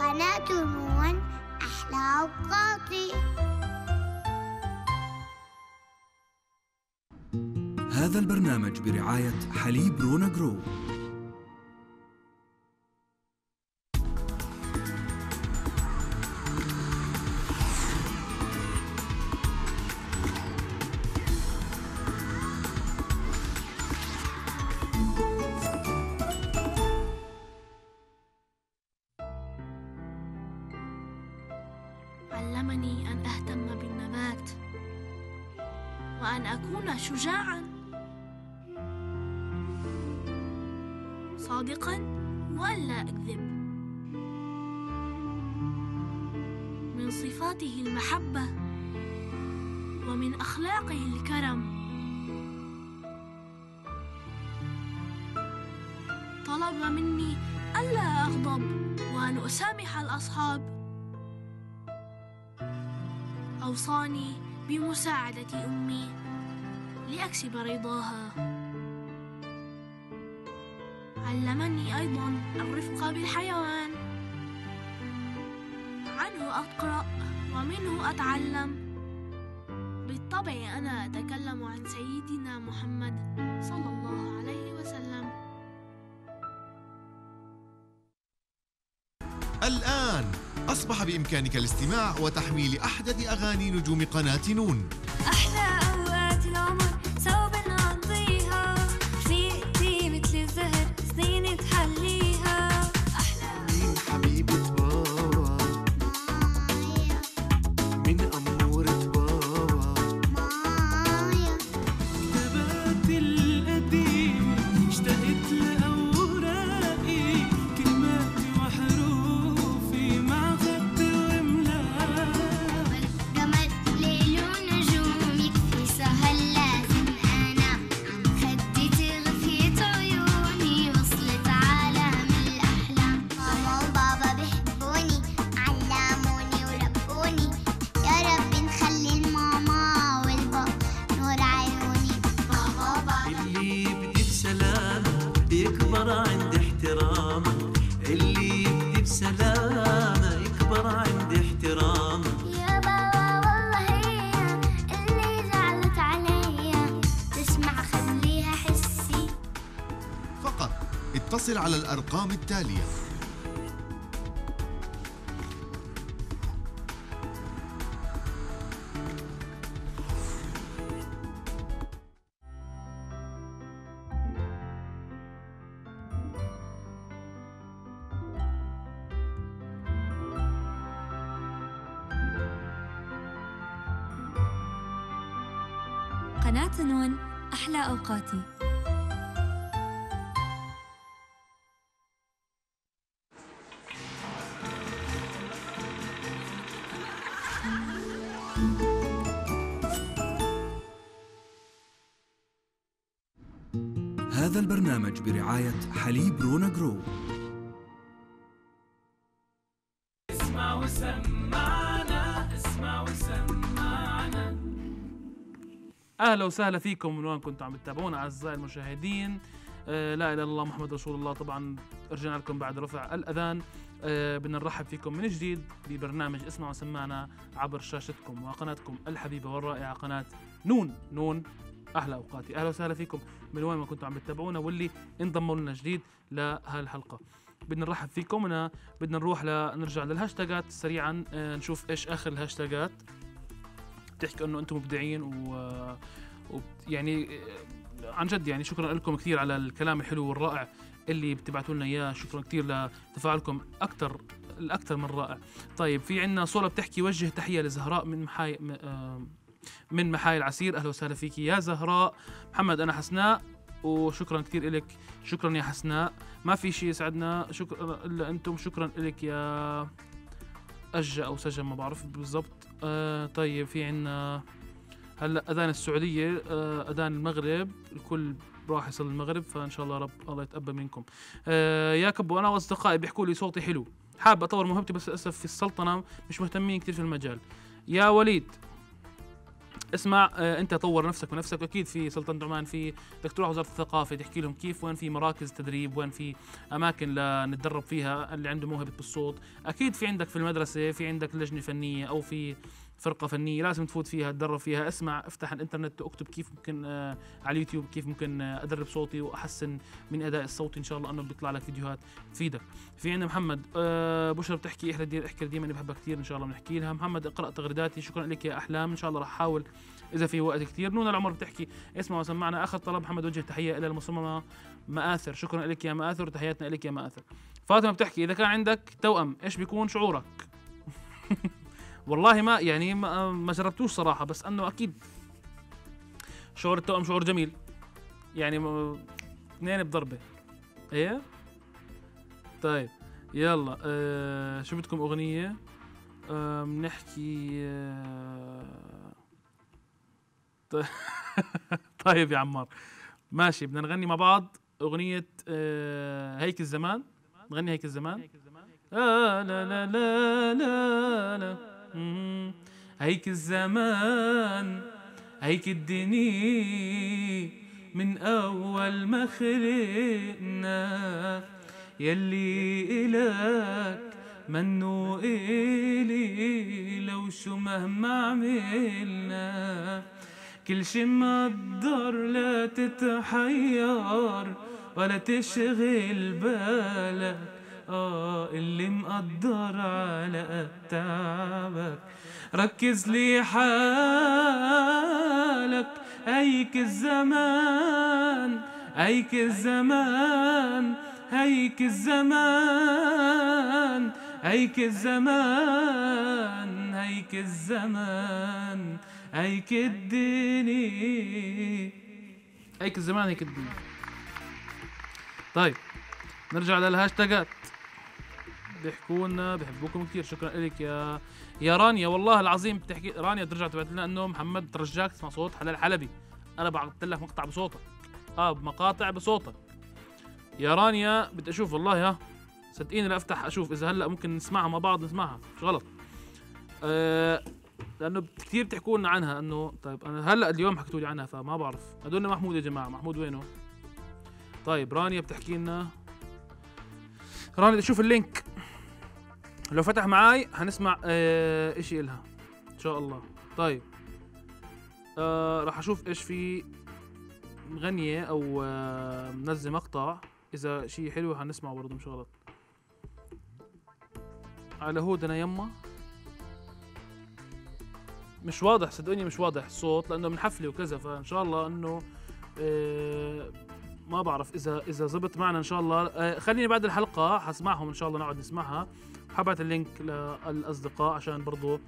Speaker 6: قناة المون أحلى أوقاتي
Speaker 1: هذا البرنامج برعاية حليب رونا جرو
Speaker 8: لأكسب رضاها علمني أيضا الرفق بالحيوان. عنه أقرأ ومنه أتعلم. بالطبع أنا أتكلم عن سيدنا محمد صلى الله عليه وسلم.
Speaker 6: الآن أصبح بإمكانك الاستماع وتحميل أحدث أغاني نجوم قناة نون. الأرقام التالية
Speaker 3: أهلا وسهلا فيكم من وين كنتوا عم تتابعونا أعزائي المشاهدين. آه لا إله إلا الله محمد رسول الله. طبعا رجعنا لكم بعد رفع الأذان. آه بدنا نرحب فيكم من جديد ببرنامج اسمعوا سمعنا عبر شاشتكم وقناتكم الحبيبة والرائعة قناة نون. نون أحلى أوقاتي. أهلا وسهلا فيكم من وين ما كنتوا عم تتابعونا واللي انضموا لنا جديد لهالحلقة. بدنا نرحب فيكم بدنا نروح لنرجع للهاشتاجات سريعا. آه نشوف إيش آخر الهاشتاجات. بتحكي إنه أنتم مبدعين و, يعني عن جد يعني شكرا لكم كثير على الكلام الحلو والرائع اللي بتبعتوا لنا إياه. شكرا كثير لتفاعلكم أكثر الأكثر من رائع. طيب في عندنا صوره بتحكي وجه تحية لزهراء من محاي آه، من محاي العسير. أهلا وسهلا فيك. يا زهراء محمد أنا حسناء. وشكرا كثير لك شكرا يا حسناء. ما في شيء يسعدنا. شكرا إلا أنتم. شكرا لك يا أجأ أو سجا ما بعرف بالضبط. آه طيب في عنا هلأ أذان السعودية آه أذان المغرب الكل راح يصلي المغرب فإن شاء الله رب الله يتقبل منكم. آه يا كبو أنا وأصدقائي بيحكوا لي صوتي حلو. حاب أطور موهبتي بس للأسف في السلطنة مش مهتمين كثير في المجال. يا وليد اسمع آه انت طور نفسك ونفسك. أكيد في سلطنه عمان في بدك تروح وزارة الثقافة تحكي لهم كيف وين في مراكز تدريب وين في أماكن لنتدرب فيها اللي عنده موهبة بالصوت. أكيد في عندك في المدرسة في عندك لجنة فنية أو في فرقة فنية لازم تفوت فيها تدرب فيها. اسمع افتح الإنترنت واكتب كيف ممكن آه على اليوتيوب كيف ممكن آه أدرب صوتي وأحسن من أداء الصوت إن شاء الله إنه بيطلع لك فيديوهات تفيدك. في عندنا محمد آه بشرى بتحكي إحلى دي إحكي ديما بحبها كثير إن شاء الله بنحكي لها. محمد اقرأ تغريداتي. شكرا لك يا أحلام. إن شاء الله راح احاول إذا في وقت كثير نونا العمر بتحكي اسمع وسمعنا. آخر طلب محمد وجه تحية إلى المصممة مآثر. شكرا لك يا مآثر تحياتنا لك يا مآثر. فاطمة بتحكي إذا كان عندك توأم إيش بيكون شعورك؟ والله ما يعني ما, ما جربتوش صراحة بس أنه أكيد شعور التوأم شعور جميل. يعني اثنين بضربة. إيه؟ طيب يلا آه شو بدكم أغنية؟ آه بنحكي آه طيب يا عمار. ماشي بدنا نغني مع بعض أغنية آه هيك الزمان. نغني هيك الزمان. لا لا لا لا لا لا. مم. هيك الزمان هيك الدنيا من أول ما خلقنا. يلي إلك منو إلي؟ لو شو مهما عملنا. كل شي مقدر لا تتحير ولا تشغل بالك. آه اللي مقدر على تعبك ركز لي حالك. هيك الزمان هيك الزمان هيك الزمان هيك الزمان هيك الزمان هيك الدنيا. هيك الزمان هيك الدنيا. طيب نرجع للهاشتاجات. بيحكوا لنا بحبوكم كثير شكرا لك يا يا رانيا. والله العظيم بتحكي رانيا ترجع تبعت لنا إنه محمد ترجاك تسمع صوت حلال حلبي. أنا بعثت لك مقطع بصوتك. آه بمقاطع بصوتك. يا رانيا بدي أشوف والله ها. صدقيني لا أفتح أشوف. إذا هلأ ممكن نسمعها مع بعض نسمعها. مش غلط. آه لأنه كثير بتحكوا لنا عنها. إنه طيب أنا هلأ اليوم حكيتوا لي عنها فما بعرف. هدول محمود يا جماعة. محمود وينه؟ طيب رانيا بتحكي لنا. رانيا أشوف اللينك. لو فتح معاي هنسمع آه إشي إلها. إن شاء الله. طيب. آه راح أشوف إيش في مغنية أو آه منزل مقطع. إذا شي حلو هنسمعه برضه مش غلط على هودنا يما. مش واضح صدقوني مش واضح الصوت لأنه من حفلة وكذا فإن شاء الله إنه آه ما بعرف إذا إذا زبط معنا إن شاء الله. آه خليني بعد الحلقة حسمعهم إن شاء الله نقعد نسمعها. حبعت اللينك للأصدقاء عشان برضو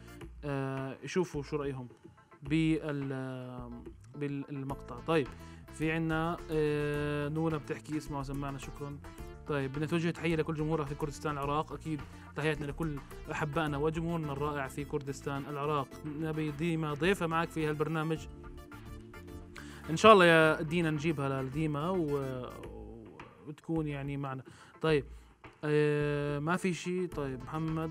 Speaker 3: آه يشوفوا شو رأيهم بال بالمقطع. طيب في عنا آه نونا بتحكي اسمع وسمعنا شكرا. طيب بدنا توجه تحية لكل جمهورها في كردستان العراق. أكيد تحياتنا لكل أحبائنا وجمهورنا الرائع في كردستان العراق. نبي ديما ضيفة معك في هالبرنامج. إن شاء الله يا دينا نجيبها لديما. وتكون يعني معنا. طيب آه ما في شيء طيب محمد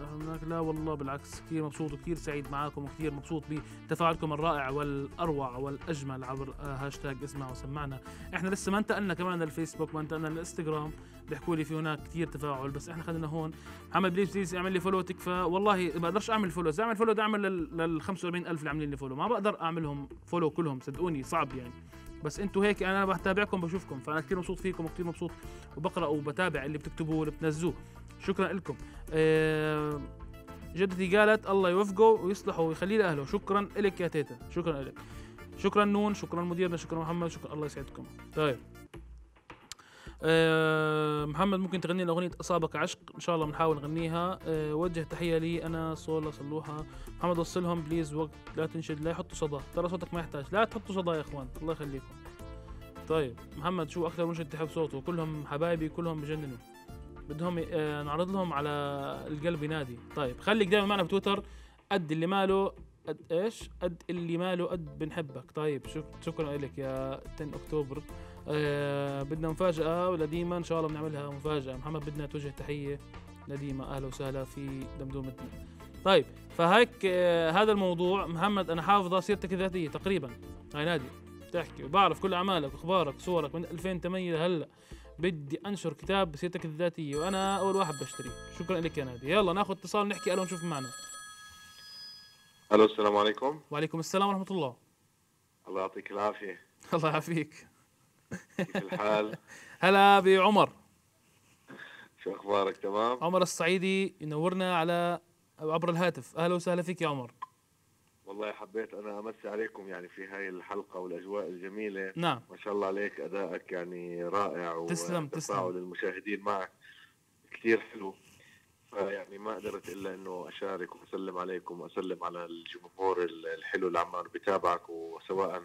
Speaker 3: هناك لا والله بالعكس كثير مبسوط وكثير سعيد معاكم وكثير مبسوط بتفاعلكم الرائع والأروع والأجمل عبر آه هاشتاج اسمع وسمعنا. إحنا لسه ما انتقلنا كمان للفيسبوك ما انتقلنا للإنستغرام. بيحكوا لي في هناك كثير تفاعل بس إحنا خلينا هون. محمد بليز بليز اعمل لي فولو تكفى. والله ما بقدرش أعمل فولو إذا أعمل فولو بدي أعمل لل 45000 اللي عاملين لي فولو ما بقدر أعملهم فولو كلهم صدقوني صعب يعني. بس أنتوا هيك أنا بتابعكم بشوفكم فانا كثير مبسوط فيكم وكثير مبسوط وبقرأ وبتابع اللي بتكتبوه واللي بتنزلوه. شكرا لكم. آه جدتي قالت الله يوفقه ويصلحه ويخليه لأهله. شكرا لك يا تيتا. شكرا لك شكرا نون شكرا مديرنا شكرا محمد شكرا الله يسعدكم. طيب. أه محمد ممكن تغني لنا اغنيه أصابك عشق؟ إن شاء الله بنحاول نغنيها. أه وجه تحية لي أنا صولا صلوها. محمد وصلهم please وقت. لا تنشد لا يحطوا صدى. ترى صوتك ما يحتاج. لا تحطوا صدى يا إخوان. الله يخليكم. طيب محمد شو أكثر منشد تحب صوته؟ كلهم حبايبي كلهم بجننوا. بدهم آه نعرض لهم على القلب ينادي. طيب خليك دائما معنا بتويتر. قد اللي ماله قد إيش؟ قد اللي ماله قد بنحبك. طيب شك شكرا لك يا 10 أكتوبر. آه بدنا مفاجأة لديما إن شاء الله بنعملها مفاجأة. محمد بدنا توجه تحية لديما. أهلا وسهلا في دمدومتنا طيب فهيك آه هذا الموضوع. محمد أنا حافظة سيرتك الذاتية تقريبا. هاي نادي. بتحكي. وبعرف كل أعمالك أخبارك صورك. من 2008 لهلأ بدي أنشر كتاب بسيرتك الذاتية. وأنا أول واحد بشتري شكرا لك يا نادي. يلا ناخذ اتصال نحكي ألو نشوف معنا.
Speaker 9: ألو السلام عليكم.
Speaker 3: وعليكم السلام ورحمة الله.
Speaker 9: الله يعطيك العافية.
Speaker 3: الله يعافيك.
Speaker 9: كيف الحال؟
Speaker 3: هلا بعمر
Speaker 9: شو أخبارك؟ تمام.
Speaker 3: عمر الصعيدي ينورنا على عبر الهاتف. أهلا وسهلا فيك يا عمر.
Speaker 9: والله حبيت أنا أمسي عليكم يعني في هاي الحلقة والأجواء الجميلة.
Speaker 3: نعم.
Speaker 9: ما شاء الله عليك أدائك يعني رائع
Speaker 3: تسلم، تسلم.
Speaker 9: المشاهدين معك كثير حلو. فيعني ما قدرت إلا إنه أشارك وأسلم عليكم وأسلم على الجمهور الحلو اللي عمال بتابعك وسواء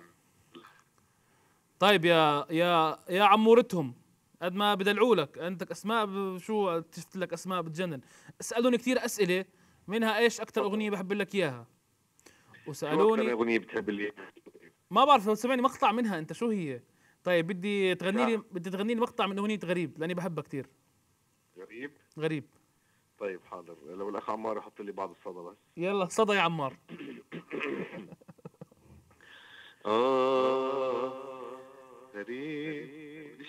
Speaker 3: طيب يا يا يا عمورتهم قد ما بدلعوا لك. عندك أسماء شو شفت لك أسماء بتجنن. سالوني كثير أسئلة منها إيش أكثر أغنية بحب لك
Speaker 9: إياها؟
Speaker 3: وسألوني
Speaker 9: أكثر أغنية بتحب اللي
Speaker 3: ما بعرف لو سمعني مقطع منها أنت شو هي؟ طيب بدي تغني لي بدي تغني لي مقطع من أغنية غريب لأني بحبها كثير
Speaker 9: غريب؟
Speaker 3: غريب.
Speaker 9: طيب حاضر. لو الأخ عمار يحط لي بعض الصدى بس.
Speaker 3: يلا صدى يا عمار.
Speaker 9: آه.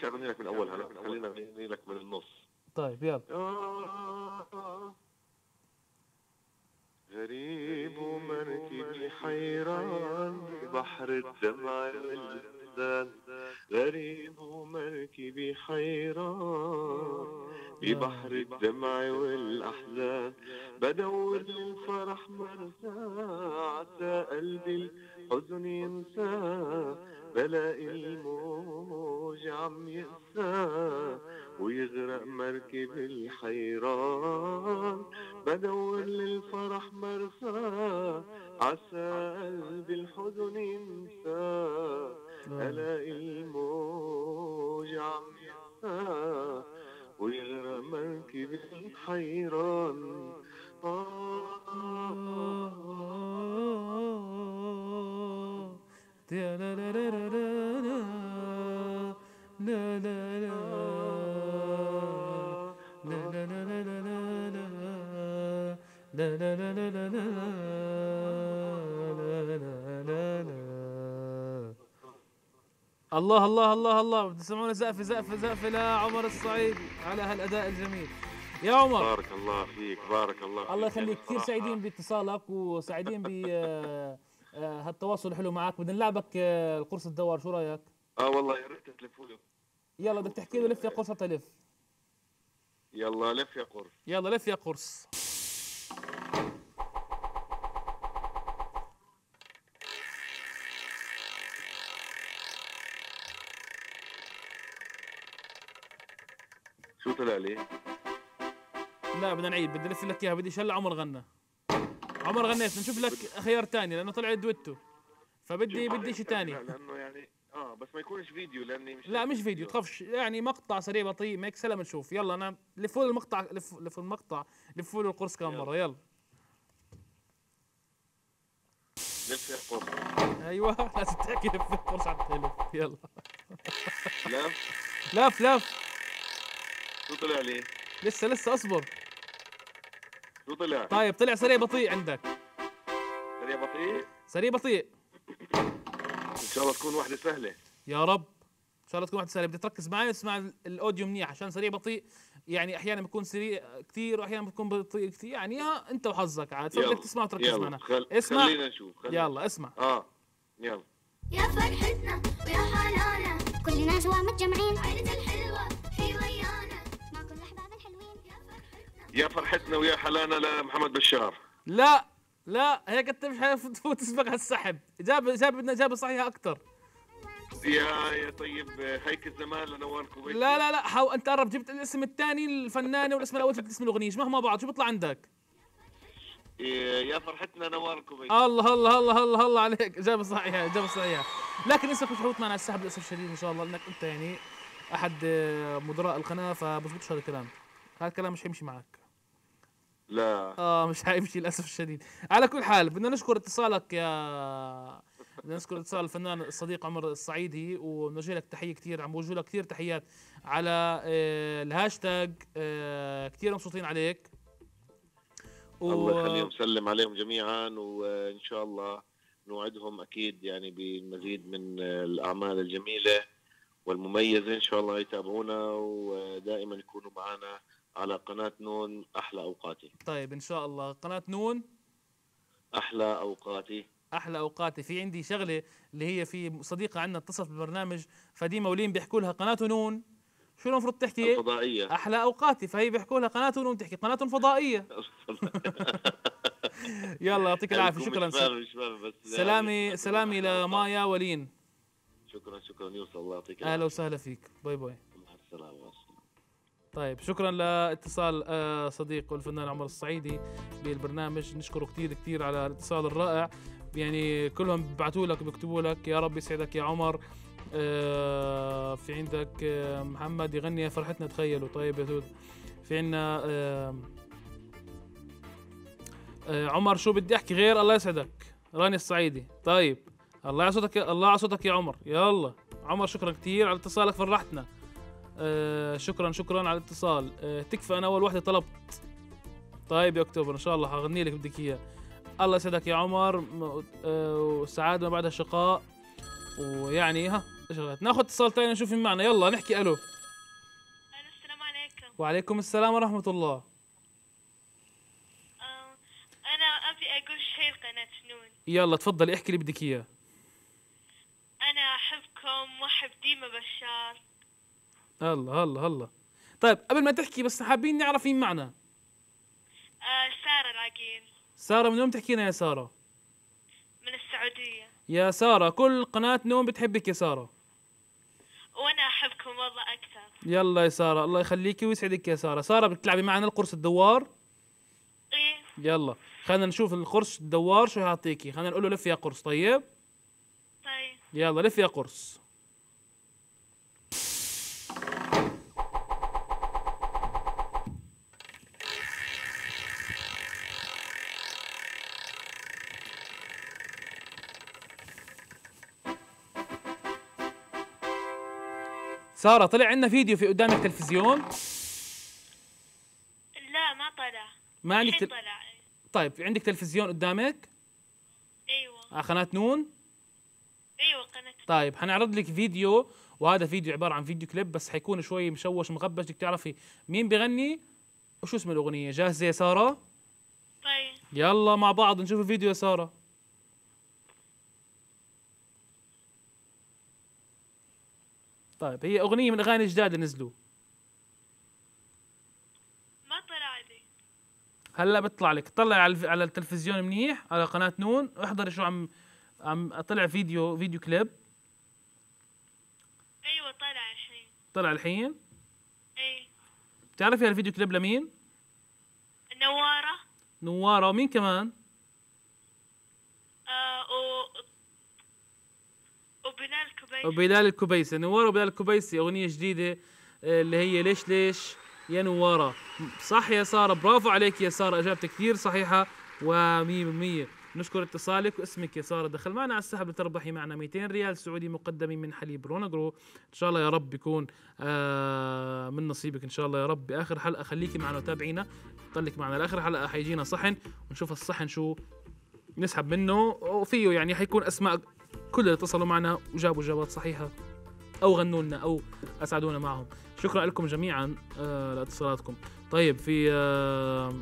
Speaker 9: بديش اغني لك من اول هلا خلينا اغني لك من النص.
Speaker 3: طيب يلا.
Speaker 9: آه غريب ومركبي حيران بحر الدمع والإحزان غريب ومركبي حيران ببحر الدمع والأحزان. بدور للفرح مرسى عسى قلبي الحزن ينسى. بلاقي الموج عم يقسى ويغرق مركب الحيران. بدور للفرح مرسى عسى قلبي الحزن ينسى. الاقي الموج عم يقسى ويغرق مركب الحيران.
Speaker 3: لا لا لا لا الله الله الله الله. تسمعون زقفة زقفة زقفة لعمر الصعيد على هالأداء الجميل. يا عمر.
Speaker 9: بارك الله فيك بارك الله فيك.
Speaker 3: الله يخليك كثير سعيدين بإتصالك وسعيدين ب هالتواصل الحلو معك بدنا نلعبك آه، القرص الدوار. شو رأيك؟
Speaker 9: آه والله يا ريت تلفوا لي.
Speaker 3: يلا بدك تحكي له لف يا قرص حتى لف؟
Speaker 9: يلا لف يا قرص.
Speaker 3: يلا لف يا قرص.
Speaker 9: شو طلع لي؟
Speaker 3: لا بدنا نعيد. بدي الف لك إياها. بدي هلا عمر غنى. عمر غنيت نشوف لك خيار تاني لأنه طلع دويتو. فبدي بدي شيء تاني.
Speaker 9: لا، لأنه يعني آه بس ما يكونش فيديو لأني مش
Speaker 3: لا مش فيديو. تخافش. يعني مقطع سريع بطيء mix لما نشوف. يلا أنا لفوا المقطع لف لف المقطع لفوا له القرص كم مرة. يلا.
Speaker 9: لف يا قرص.
Speaker 3: أيوه لازم تحكي لف القرص على التلف يلا.
Speaker 9: لف؟
Speaker 3: لف لف.
Speaker 9: شو طلع لي؟
Speaker 3: لسه لسه أصبر.
Speaker 9: شو طلع؟
Speaker 3: طيب طلع سريع بطيء عندك.
Speaker 9: سريع بطيء؟
Speaker 3: سريع بطيء.
Speaker 9: إن شاء الله تكون واحدة سهلة.
Speaker 3: يا رب. إن شاء الله تكون واحد سهلة. بدك تركز معي وتسمع ال- الأوديو منيح عشان سريع بطيء. يعني أحيانا بيكون سريع كثير وأحيانا بيكون بطيء كثير يعني ها أنت وحظك عاد. فبدك تسمع وتركز
Speaker 9: يلا،
Speaker 3: معنا.
Speaker 9: خل-
Speaker 3: اسمع.
Speaker 9: خلينا نشوف، خلينا.
Speaker 3: يلا اسمع.
Speaker 9: آه. يلا.
Speaker 6: يا فرحتنا ويا حلانا كلنا سوا متجمعين. عيلة الحلوة
Speaker 9: يا فرحتنا ويا حلانا لمحمد بشار.
Speaker 3: لا لا هيك انت مش حتفوت تسبق هالسحب جاب جاب بدنا اجابه صحيحه أكثر
Speaker 9: يا يا طيب هيك الزمان لنوار كويت؟
Speaker 3: لا لا لا حاول أنت قرب جبت الاسم الثاني الفنانة والاسم الأول جبت اسم الأغنية. ما مع بعض شو بيطلع عندك؟
Speaker 9: يا فرحتنا نوار كويت؟
Speaker 3: الله الله الله الله الله عليك. إجابة صحيحة إجابة صحيحة. لكن اسمك مش حوت معنا السحب للأسف الشديد إن شاء الله لأنك أنت يعني أحد مدراء القناة فبزبطش هذا الكلام. هذا الكلام مش حيمشي معك.
Speaker 9: لا.
Speaker 3: آه مش حيمشي للأسف الشديد. على كل حال بدنا نشكر اتصالك يا بدنا نشكر اتصال الفنان الصديق عمر الصعيدي ونوجه لك تحية كثير عم بوجه لك كثير تحيات على آه، الهاشتاج آه، كثير مبسوطين عليك.
Speaker 9: الله يخليهم سلم عليهم جميعا وإن شاء الله نوعدهم أكيد يعني بالمزيد من الأعمال الجميلة والمميزة إن شاء الله يتابعونا ودائما يكونوا معنا على قناة نون أحلى أوقاتي.
Speaker 3: طيب إن شاء الله. قناة نون؟
Speaker 9: أحلى أوقاتي.
Speaker 3: أحلى أوقاتي. في عندي شغلة اللي هي في صديقة عندنا اتصلت بالبرنامج فدي مولين بيحكوا لها قناة نون. شو المفروض تحكي
Speaker 9: الفضائية.
Speaker 3: أحلى أوقاتي. فهي بيحكوا لها قناة نون تحكي قناة فضائية. يلا يعطيك العافية. شكرا.
Speaker 9: بس
Speaker 3: سلامي سلامي لمايا ولين.
Speaker 9: شكرا شكرا. يوصل الله يعطيك
Speaker 3: أهلا وسهلا فيك. bye bye.
Speaker 9: مع السلامه مع السلامة.
Speaker 3: طيب شكرا لاتصال آه، صديق والفنان عمر الصعيدي بالبرنامج. نشكره كثير كثير على الاتصال الرائع. يعني كلهم بيبعتوا لك بيكتبوا لك يا رب يسعدك يا عمر. آه، في عندك آه، محمد يغني يا فرحتنا تخيلوا. طيب يا دود في عندنا عمر شو بدي أحكي غير الله يسعدك. راني الصعيدي. طيب الله يعصتك الله يعصتك يا عمر. يلا عمر شكرا كثير على اتصالك فرحتنا. آه شكرا شكرا على الاتصال. آه تكفى أنا أول وحدة طلبت. طيب يا أكتوبر إن شاء الله حغني لك بدك إياه. الله يسعدك يا عمر. آه وسعادة ما بعدها شقاء ويعني ها شغلات ناخذ اتصال ثاني نشوف مين معنا. يلا نحكي. ألو.
Speaker 10: السلام عليكم.
Speaker 3: وعليكم السلام ورحمة الله.
Speaker 10: آه، أنا أبي أقول شيء لقناة نون.
Speaker 3: يلا تفضلي احكي اللي بدك إياه.
Speaker 10: أنا أحبكم وأحب ديما بشار
Speaker 3: هلا هلا هلا. طيب قبل ما تحكي بس حابين نعرف مين معنا؟
Speaker 10: آه، سارة العقيل
Speaker 3: سارة من وين بتحكينا يا سارة؟
Speaker 10: من السعودية.
Speaker 3: يا سارة كل قناة نوم بتحبك يا سارة؟
Speaker 10: وأنا أحبكم والله أكثر.
Speaker 3: يلا يا سارة الله يخليكي ويسعدك يا سارة. سارة بتلعبي معنا القرص الدوار؟
Speaker 10: إيه.
Speaker 3: يلا خلينا نشوف القرص الدوار شو يعطيكي خلينا نقول له لف يا قرص طيب؟
Speaker 10: طيب.
Speaker 3: يلا لف يا قرص. سارة طلع عندنا فيديو في قدامك تلفزيون
Speaker 10: لا ما طلع.
Speaker 3: ما عندك تل...
Speaker 10: طلع؟
Speaker 3: طيب عندك تلفزيون قدامك؟
Speaker 10: أيوة.
Speaker 3: على قناة نون؟
Speaker 10: أيوة قناة
Speaker 3: طيب حنعرض لك فيديو وهذا فيديو عبارة عن فيديو كليب بس حيكون شوي مشوش مغبش. بدك تعرفي مين بغني وشو اسم الأغنية؟ جاهزة يا سارة؟
Speaker 10: طيب.
Speaker 3: يلا مع بعض نشوف الفيديو يا سارة. طيب هي أغنية من أغاني جداد نزلوا
Speaker 10: ما طلع لي.
Speaker 3: هلا بيطلع لك. طلع على على التلفزيون منيح على قناة نون. واحضري شو عم عم طلع فيديو فيديو كليب.
Speaker 10: أيوة طلع الحين.
Speaker 3: طلع الحين؟
Speaker 10: إيه.
Speaker 3: بتعرفي هالفيديو كليب لمين؟
Speaker 10: نوارة.
Speaker 3: نوارة. ومين كمان؟
Speaker 10: آه و... وبلال
Speaker 3: وبلال الكبيسي نوارة وبلال الكبيسي أغنية جديدة آه، اللي هي ليش ليش يا نوارة. صح يا سارة؟ برافو عليك يا سارة. إجابتك كثير صحيحة ومية بالمية. نشكر اتصالك واسمك يا سارة. دخل معنا على السحب لتربحي معنا 200 ريال سعودي مقدمين من حليب رونجرو إن شاء الله يا رب يكون آه من نصيبك. إن شاء الله يا رب. بآخر حلقة خليكي معنا وتابعينا. ضلك معنا لآخر حلقة حيجينا صحن ونشوف الصحن شو نسحب منه. وفيه يعني حيكون أسماء كل اللي اتصلوا معنا وجابوا اجابات صحيحة أو غنوا لنا أو أسعدونا معهم. شكرا لكم جميعا آه لاتصالاتكم. طيب في آه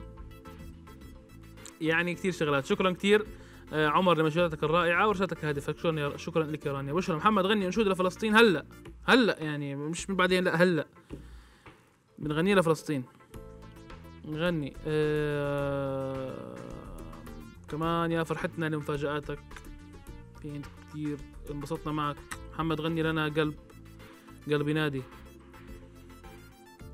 Speaker 3: يعني كثير شغلات. شكرا كثير آه عمر لمجهوداتك الرائعة ورسالتك الهادفه شكرا شكرا لك يا رانيا. بشرى محمد غني انشوده لفلسطين هلأ هلأ يعني مش من بعدين لا هلأ. بنغني لفلسطين نغني آه كمان يا فرحتنا لمفاجآتك. في كثير انبسطنا معك. محمد غني لنا قلب قلب ينادي.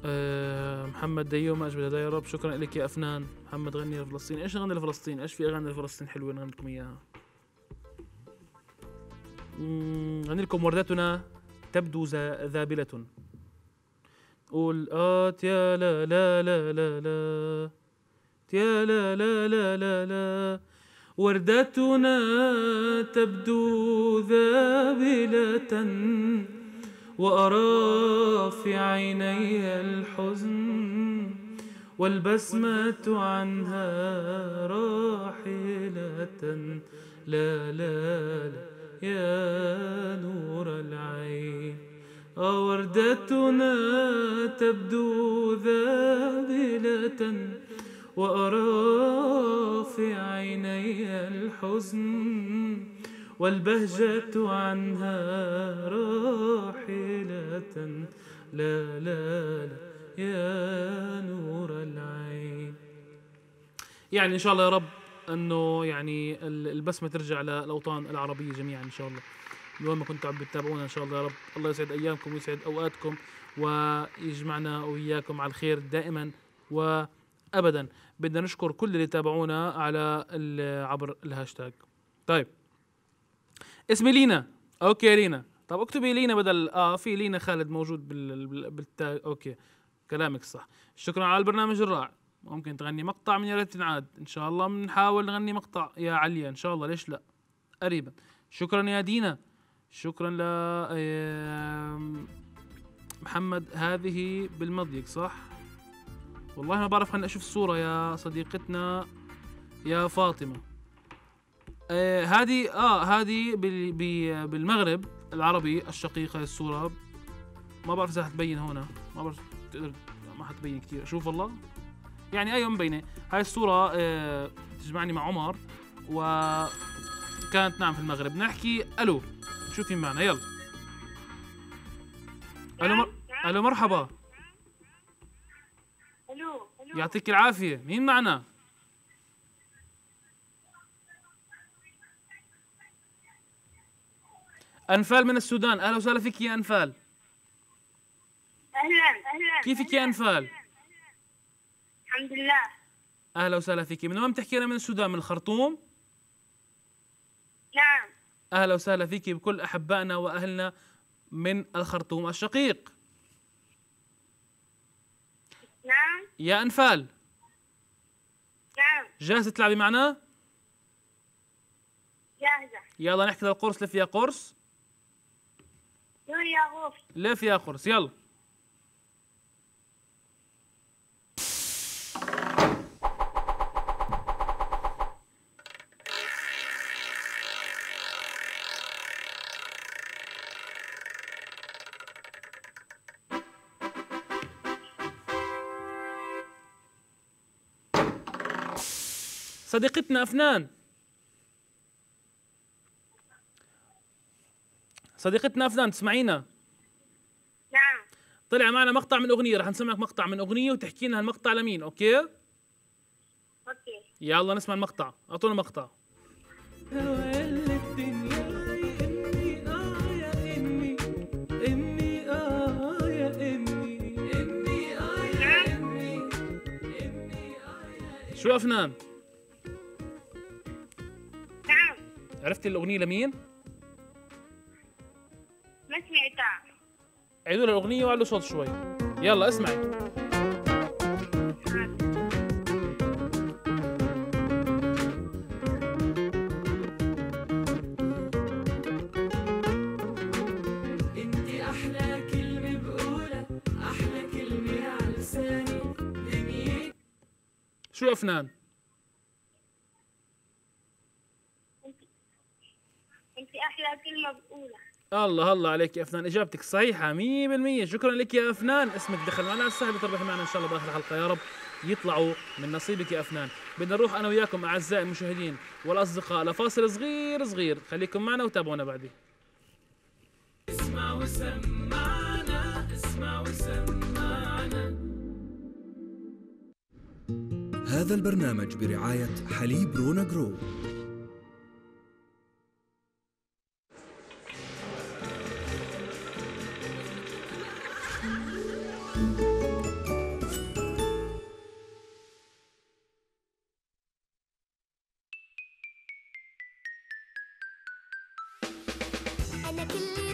Speaker 3: أه محمد ديوم أجمل هدايا يا رب. شكرا لك يا أفنان. محمد غني لفلسطين. إيش نغني لفلسطين؟ إيش في أغاني لفلسطين حلوة نغني لكم إياها؟ غني لكم وردتنا تبدو ذا- ذابلة. قول آت يا لا لا لا لا لا يا لا لا لا لا لا. وردتنا تبدو ذابلة وأرى في عيني الحزن والبسمة عنها راحلة. لا لا لا يا نور العين. وردتنا تبدو ذابلة وأرى في عيني الحزن والبهجة عنها راحلة. لا لا لا يا نور العين. يعني إن شاء الله يا رب إنه يعني ال- البسمة ترجع للاوطان العربية جميعا إن شاء الله. من ما كنتوا عم بتتابعونا إن شاء الله يا رب. الله يسعد أيامكم ويسعد أوقاتكم ويجمعنا وإياكم على الخير دائما. وابدا بدنا نشكر كل اللي تابعونا على عبر الهاشتاج. طيب. اسمي لينا. okay لينا. طب اكتبي لينا بدل آه في لينا خالد موجود بال بال- بال tag. okay. كلامك صح. شكرا على البرنامج الرائع. ممكن تغني مقطع من يا ريت تنعاد إن شاء الله بنحاول نغني مقطع يا عليا. إن شاء الله. ليش لا؟ قريبا. شكرا يا دينا. شكرا ل محمد. هذه بالمضيق صح؟ والله ما بعرف خليني أشوف الصورة يا صديقتنا يا فاطمة. آه هذه آه هذه بي- بالمغرب العربي الشقيق هاي الصورة. ما بعرف إذا حتبين هنا. ما بعرف تقدر ما حتبين كثير شوف والله. يعني أيوه مبينة. هاي الصورة آه تجمعني مع عمر وكانت نعم في المغرب. نحكي ألو. شوفي معنا؟ يلا. ألو مر... ألو مرحبا.
Speaker 10: ألو ألو
Speaker 3: يعطيك العافية. مين معنا؟ أنفال من السودان. أهلا وسهلا فيك يا أنفال.
Speaker 10: أهلا أهلا
Speaker 3: كيفك يا أنفال؟
Speaker 10: الحمد لله.
Speaker 3: أهلا وسهلا فيك. من وين بتحكينا من السودان من الخرطوم؟
Speaker 10: نعم.
Speaker 3: أهلا وسهلا فيك بكل أحبائنا وأهلنا من الخرطوم الشقيق
Speaker 10: نعم
Speaker 3: يا أنفال.
Speaker 10: نعم.
Speaker 3: جاهزه تلعبي معنا؟
Speaker 10: جاهزة.
Speaker 3: يلا نحكي للقرص لف يا قرص.
Speaker 10: يا
Speaker 3: لف يا قرص يلا. صديقتنا أفنان. صديقتنا أفنان تسمعينا؟
Speaker 10: نعم.
Speaker 3: طلع معنا مقطع من أغنية رح نسمعك مقطع من أغنية وتحكي لنا المقطع لمين okay؟
Speaker 10: okay.
Speaker 3: يلا نسمع المقطع أعطونا مقطع.
Speaker 2: هوال الدنيا
Speaker 3: عرفتي الأغنية لمين؟
Speaker 10: ما سمعتها
Speaker 3: عيدوا له الأغنية وعلوا صوت شوي. يلا اسمعي.
Speaker 2: انتي أحلى كلمة بقولها أحلى كلمة على لساني دنيتي
Speaker 3: شو أفنان
Speaker 10: انت أحلى كلمة بقولها
Speaker 3: الله الله عليك يا أفنان. إجابتك صحيحة 100% شكرا لك يا أفنان. اسمك دخل معنا على السهل تربحي معنا إن شاء الله بآخر الحلقة. يا رب يطلعوا من نصيبك يا أفنان. بدنا نروح أنا وياكم أعزائي المشاهدين والأصدقاء لفاصل صغير صغير. خليكم معنا وتابعونا بعدين.
Speaker 2: اسمع وسمعنا اسمع وسمعنا.
Speaker 1: هذا البرنامج برعاية حليب رونا جرو.
Speaker 6: أنا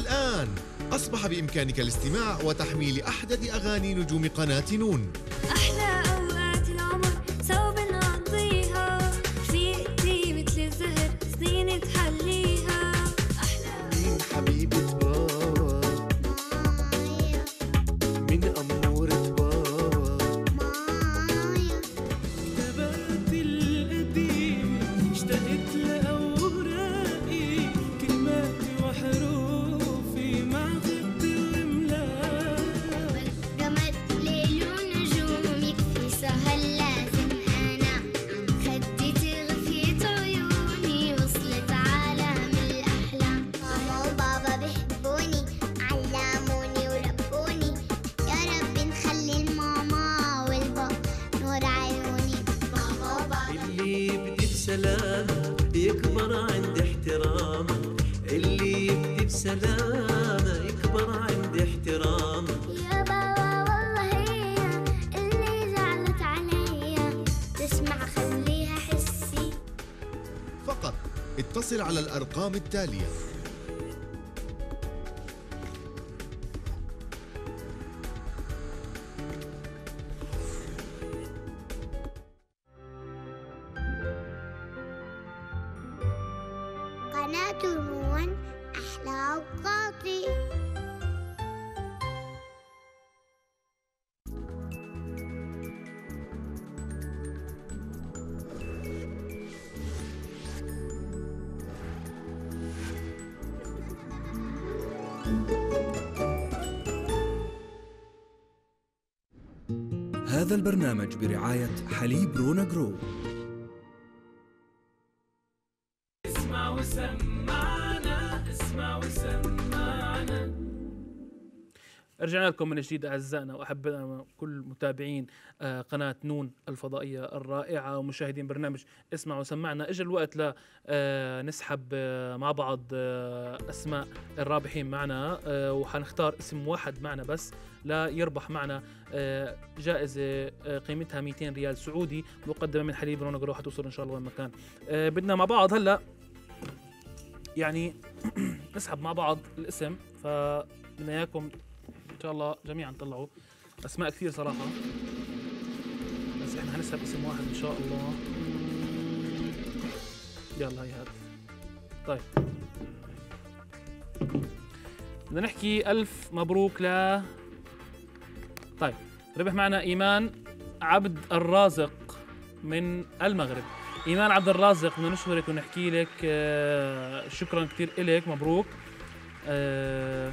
Speaker 6: الآن. أصبح بإمكانك الاستماع وتحميل أحدث أغاني نجوم قناة نون. على الأرقام التالية.
Speaker 2: حليب
Speaker 3: رجعنا لكم من جديد أعزائنا وأحبائنا كل متابعين آه، قناة نون الفضائية الرائعة ومشاهدين برنامج اسمع وسمعنا. اجى الوقت ل آه، آه، مع بعض أسماء الرابحين معنا وحنختار اسم واحد معنا بس لا يربح معنا آه، قيمتها 200 ريال سعودي مقدمة من حليب رونا حتوصل إن شاء الله وين ما كان. آه، بدنا مع بعض هلأ يعني نسحب مع بعض الاسم فبدنا إياكم ان شاء الله جميعا طلعوا. أسماء كثير صراحة. بس إحنا هنسحب اسم واحد إن شاء الله. يلا هي هذا. طيب. بدنا نحكي ألف مبروك ل طيب. ربح معنا إيمان عبد الرازق من المغرب. إيمان عبد الرازق بدنا نشكرك ونحكي لك آه، شكرا كثير لك مبروك. آه,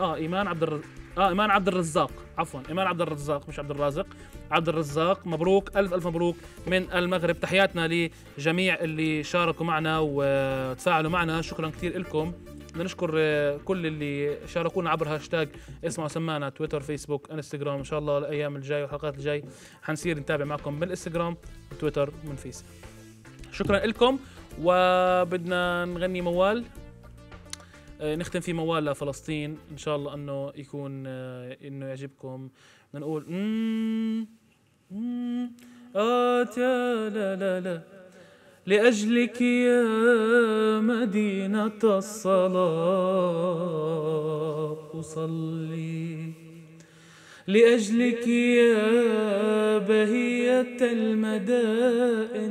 Speaker 3: آه إيمان عبد الرزاق آه إيمان عبد الرزاق. عفوا إيمان عبد الرزاق مش عبد الرازق. عبد الرزاق مبروك ألف ألف مبروك من المغرب. تحياتنا لجميع اللي شاركوا معنا وتفاعلوا معنا. شكرا كثير لكم بدنا نشكر آه، كل اللي شاركونا عبر هاشتاج اسمع وسمعنا تويتر فيسبوك إنستغرام. إن شاء الله الأيام الجاي والحلقات الجاي حنصير نتابع معكم بالانستغرام وتويتر ومن فيس. شكرا لكم وبدنا نغني موال. نختم في موال لفلسطين. إن شاء الله إنه يكون آه، إنه يعجبكم. بدنا نقول مم، مم، آه تا لا لا لا. لأجلك يا مدينة الصلاة أصلي. لأجلك يا بهية المدائن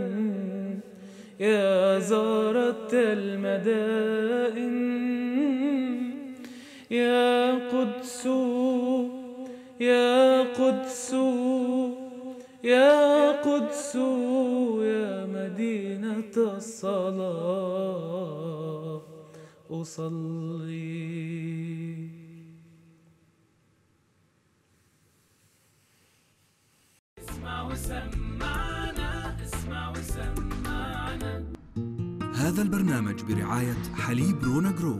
Speaker 3: يا زارة المدائن يا قدس يا قدس يا قدس يا مدينة الصلاة أصلي.
Speaker 11: اسمع وسمعنا اسمع وسمعنا.
Speaker 2: هذا البرنامج برعاية حليب رونا جرو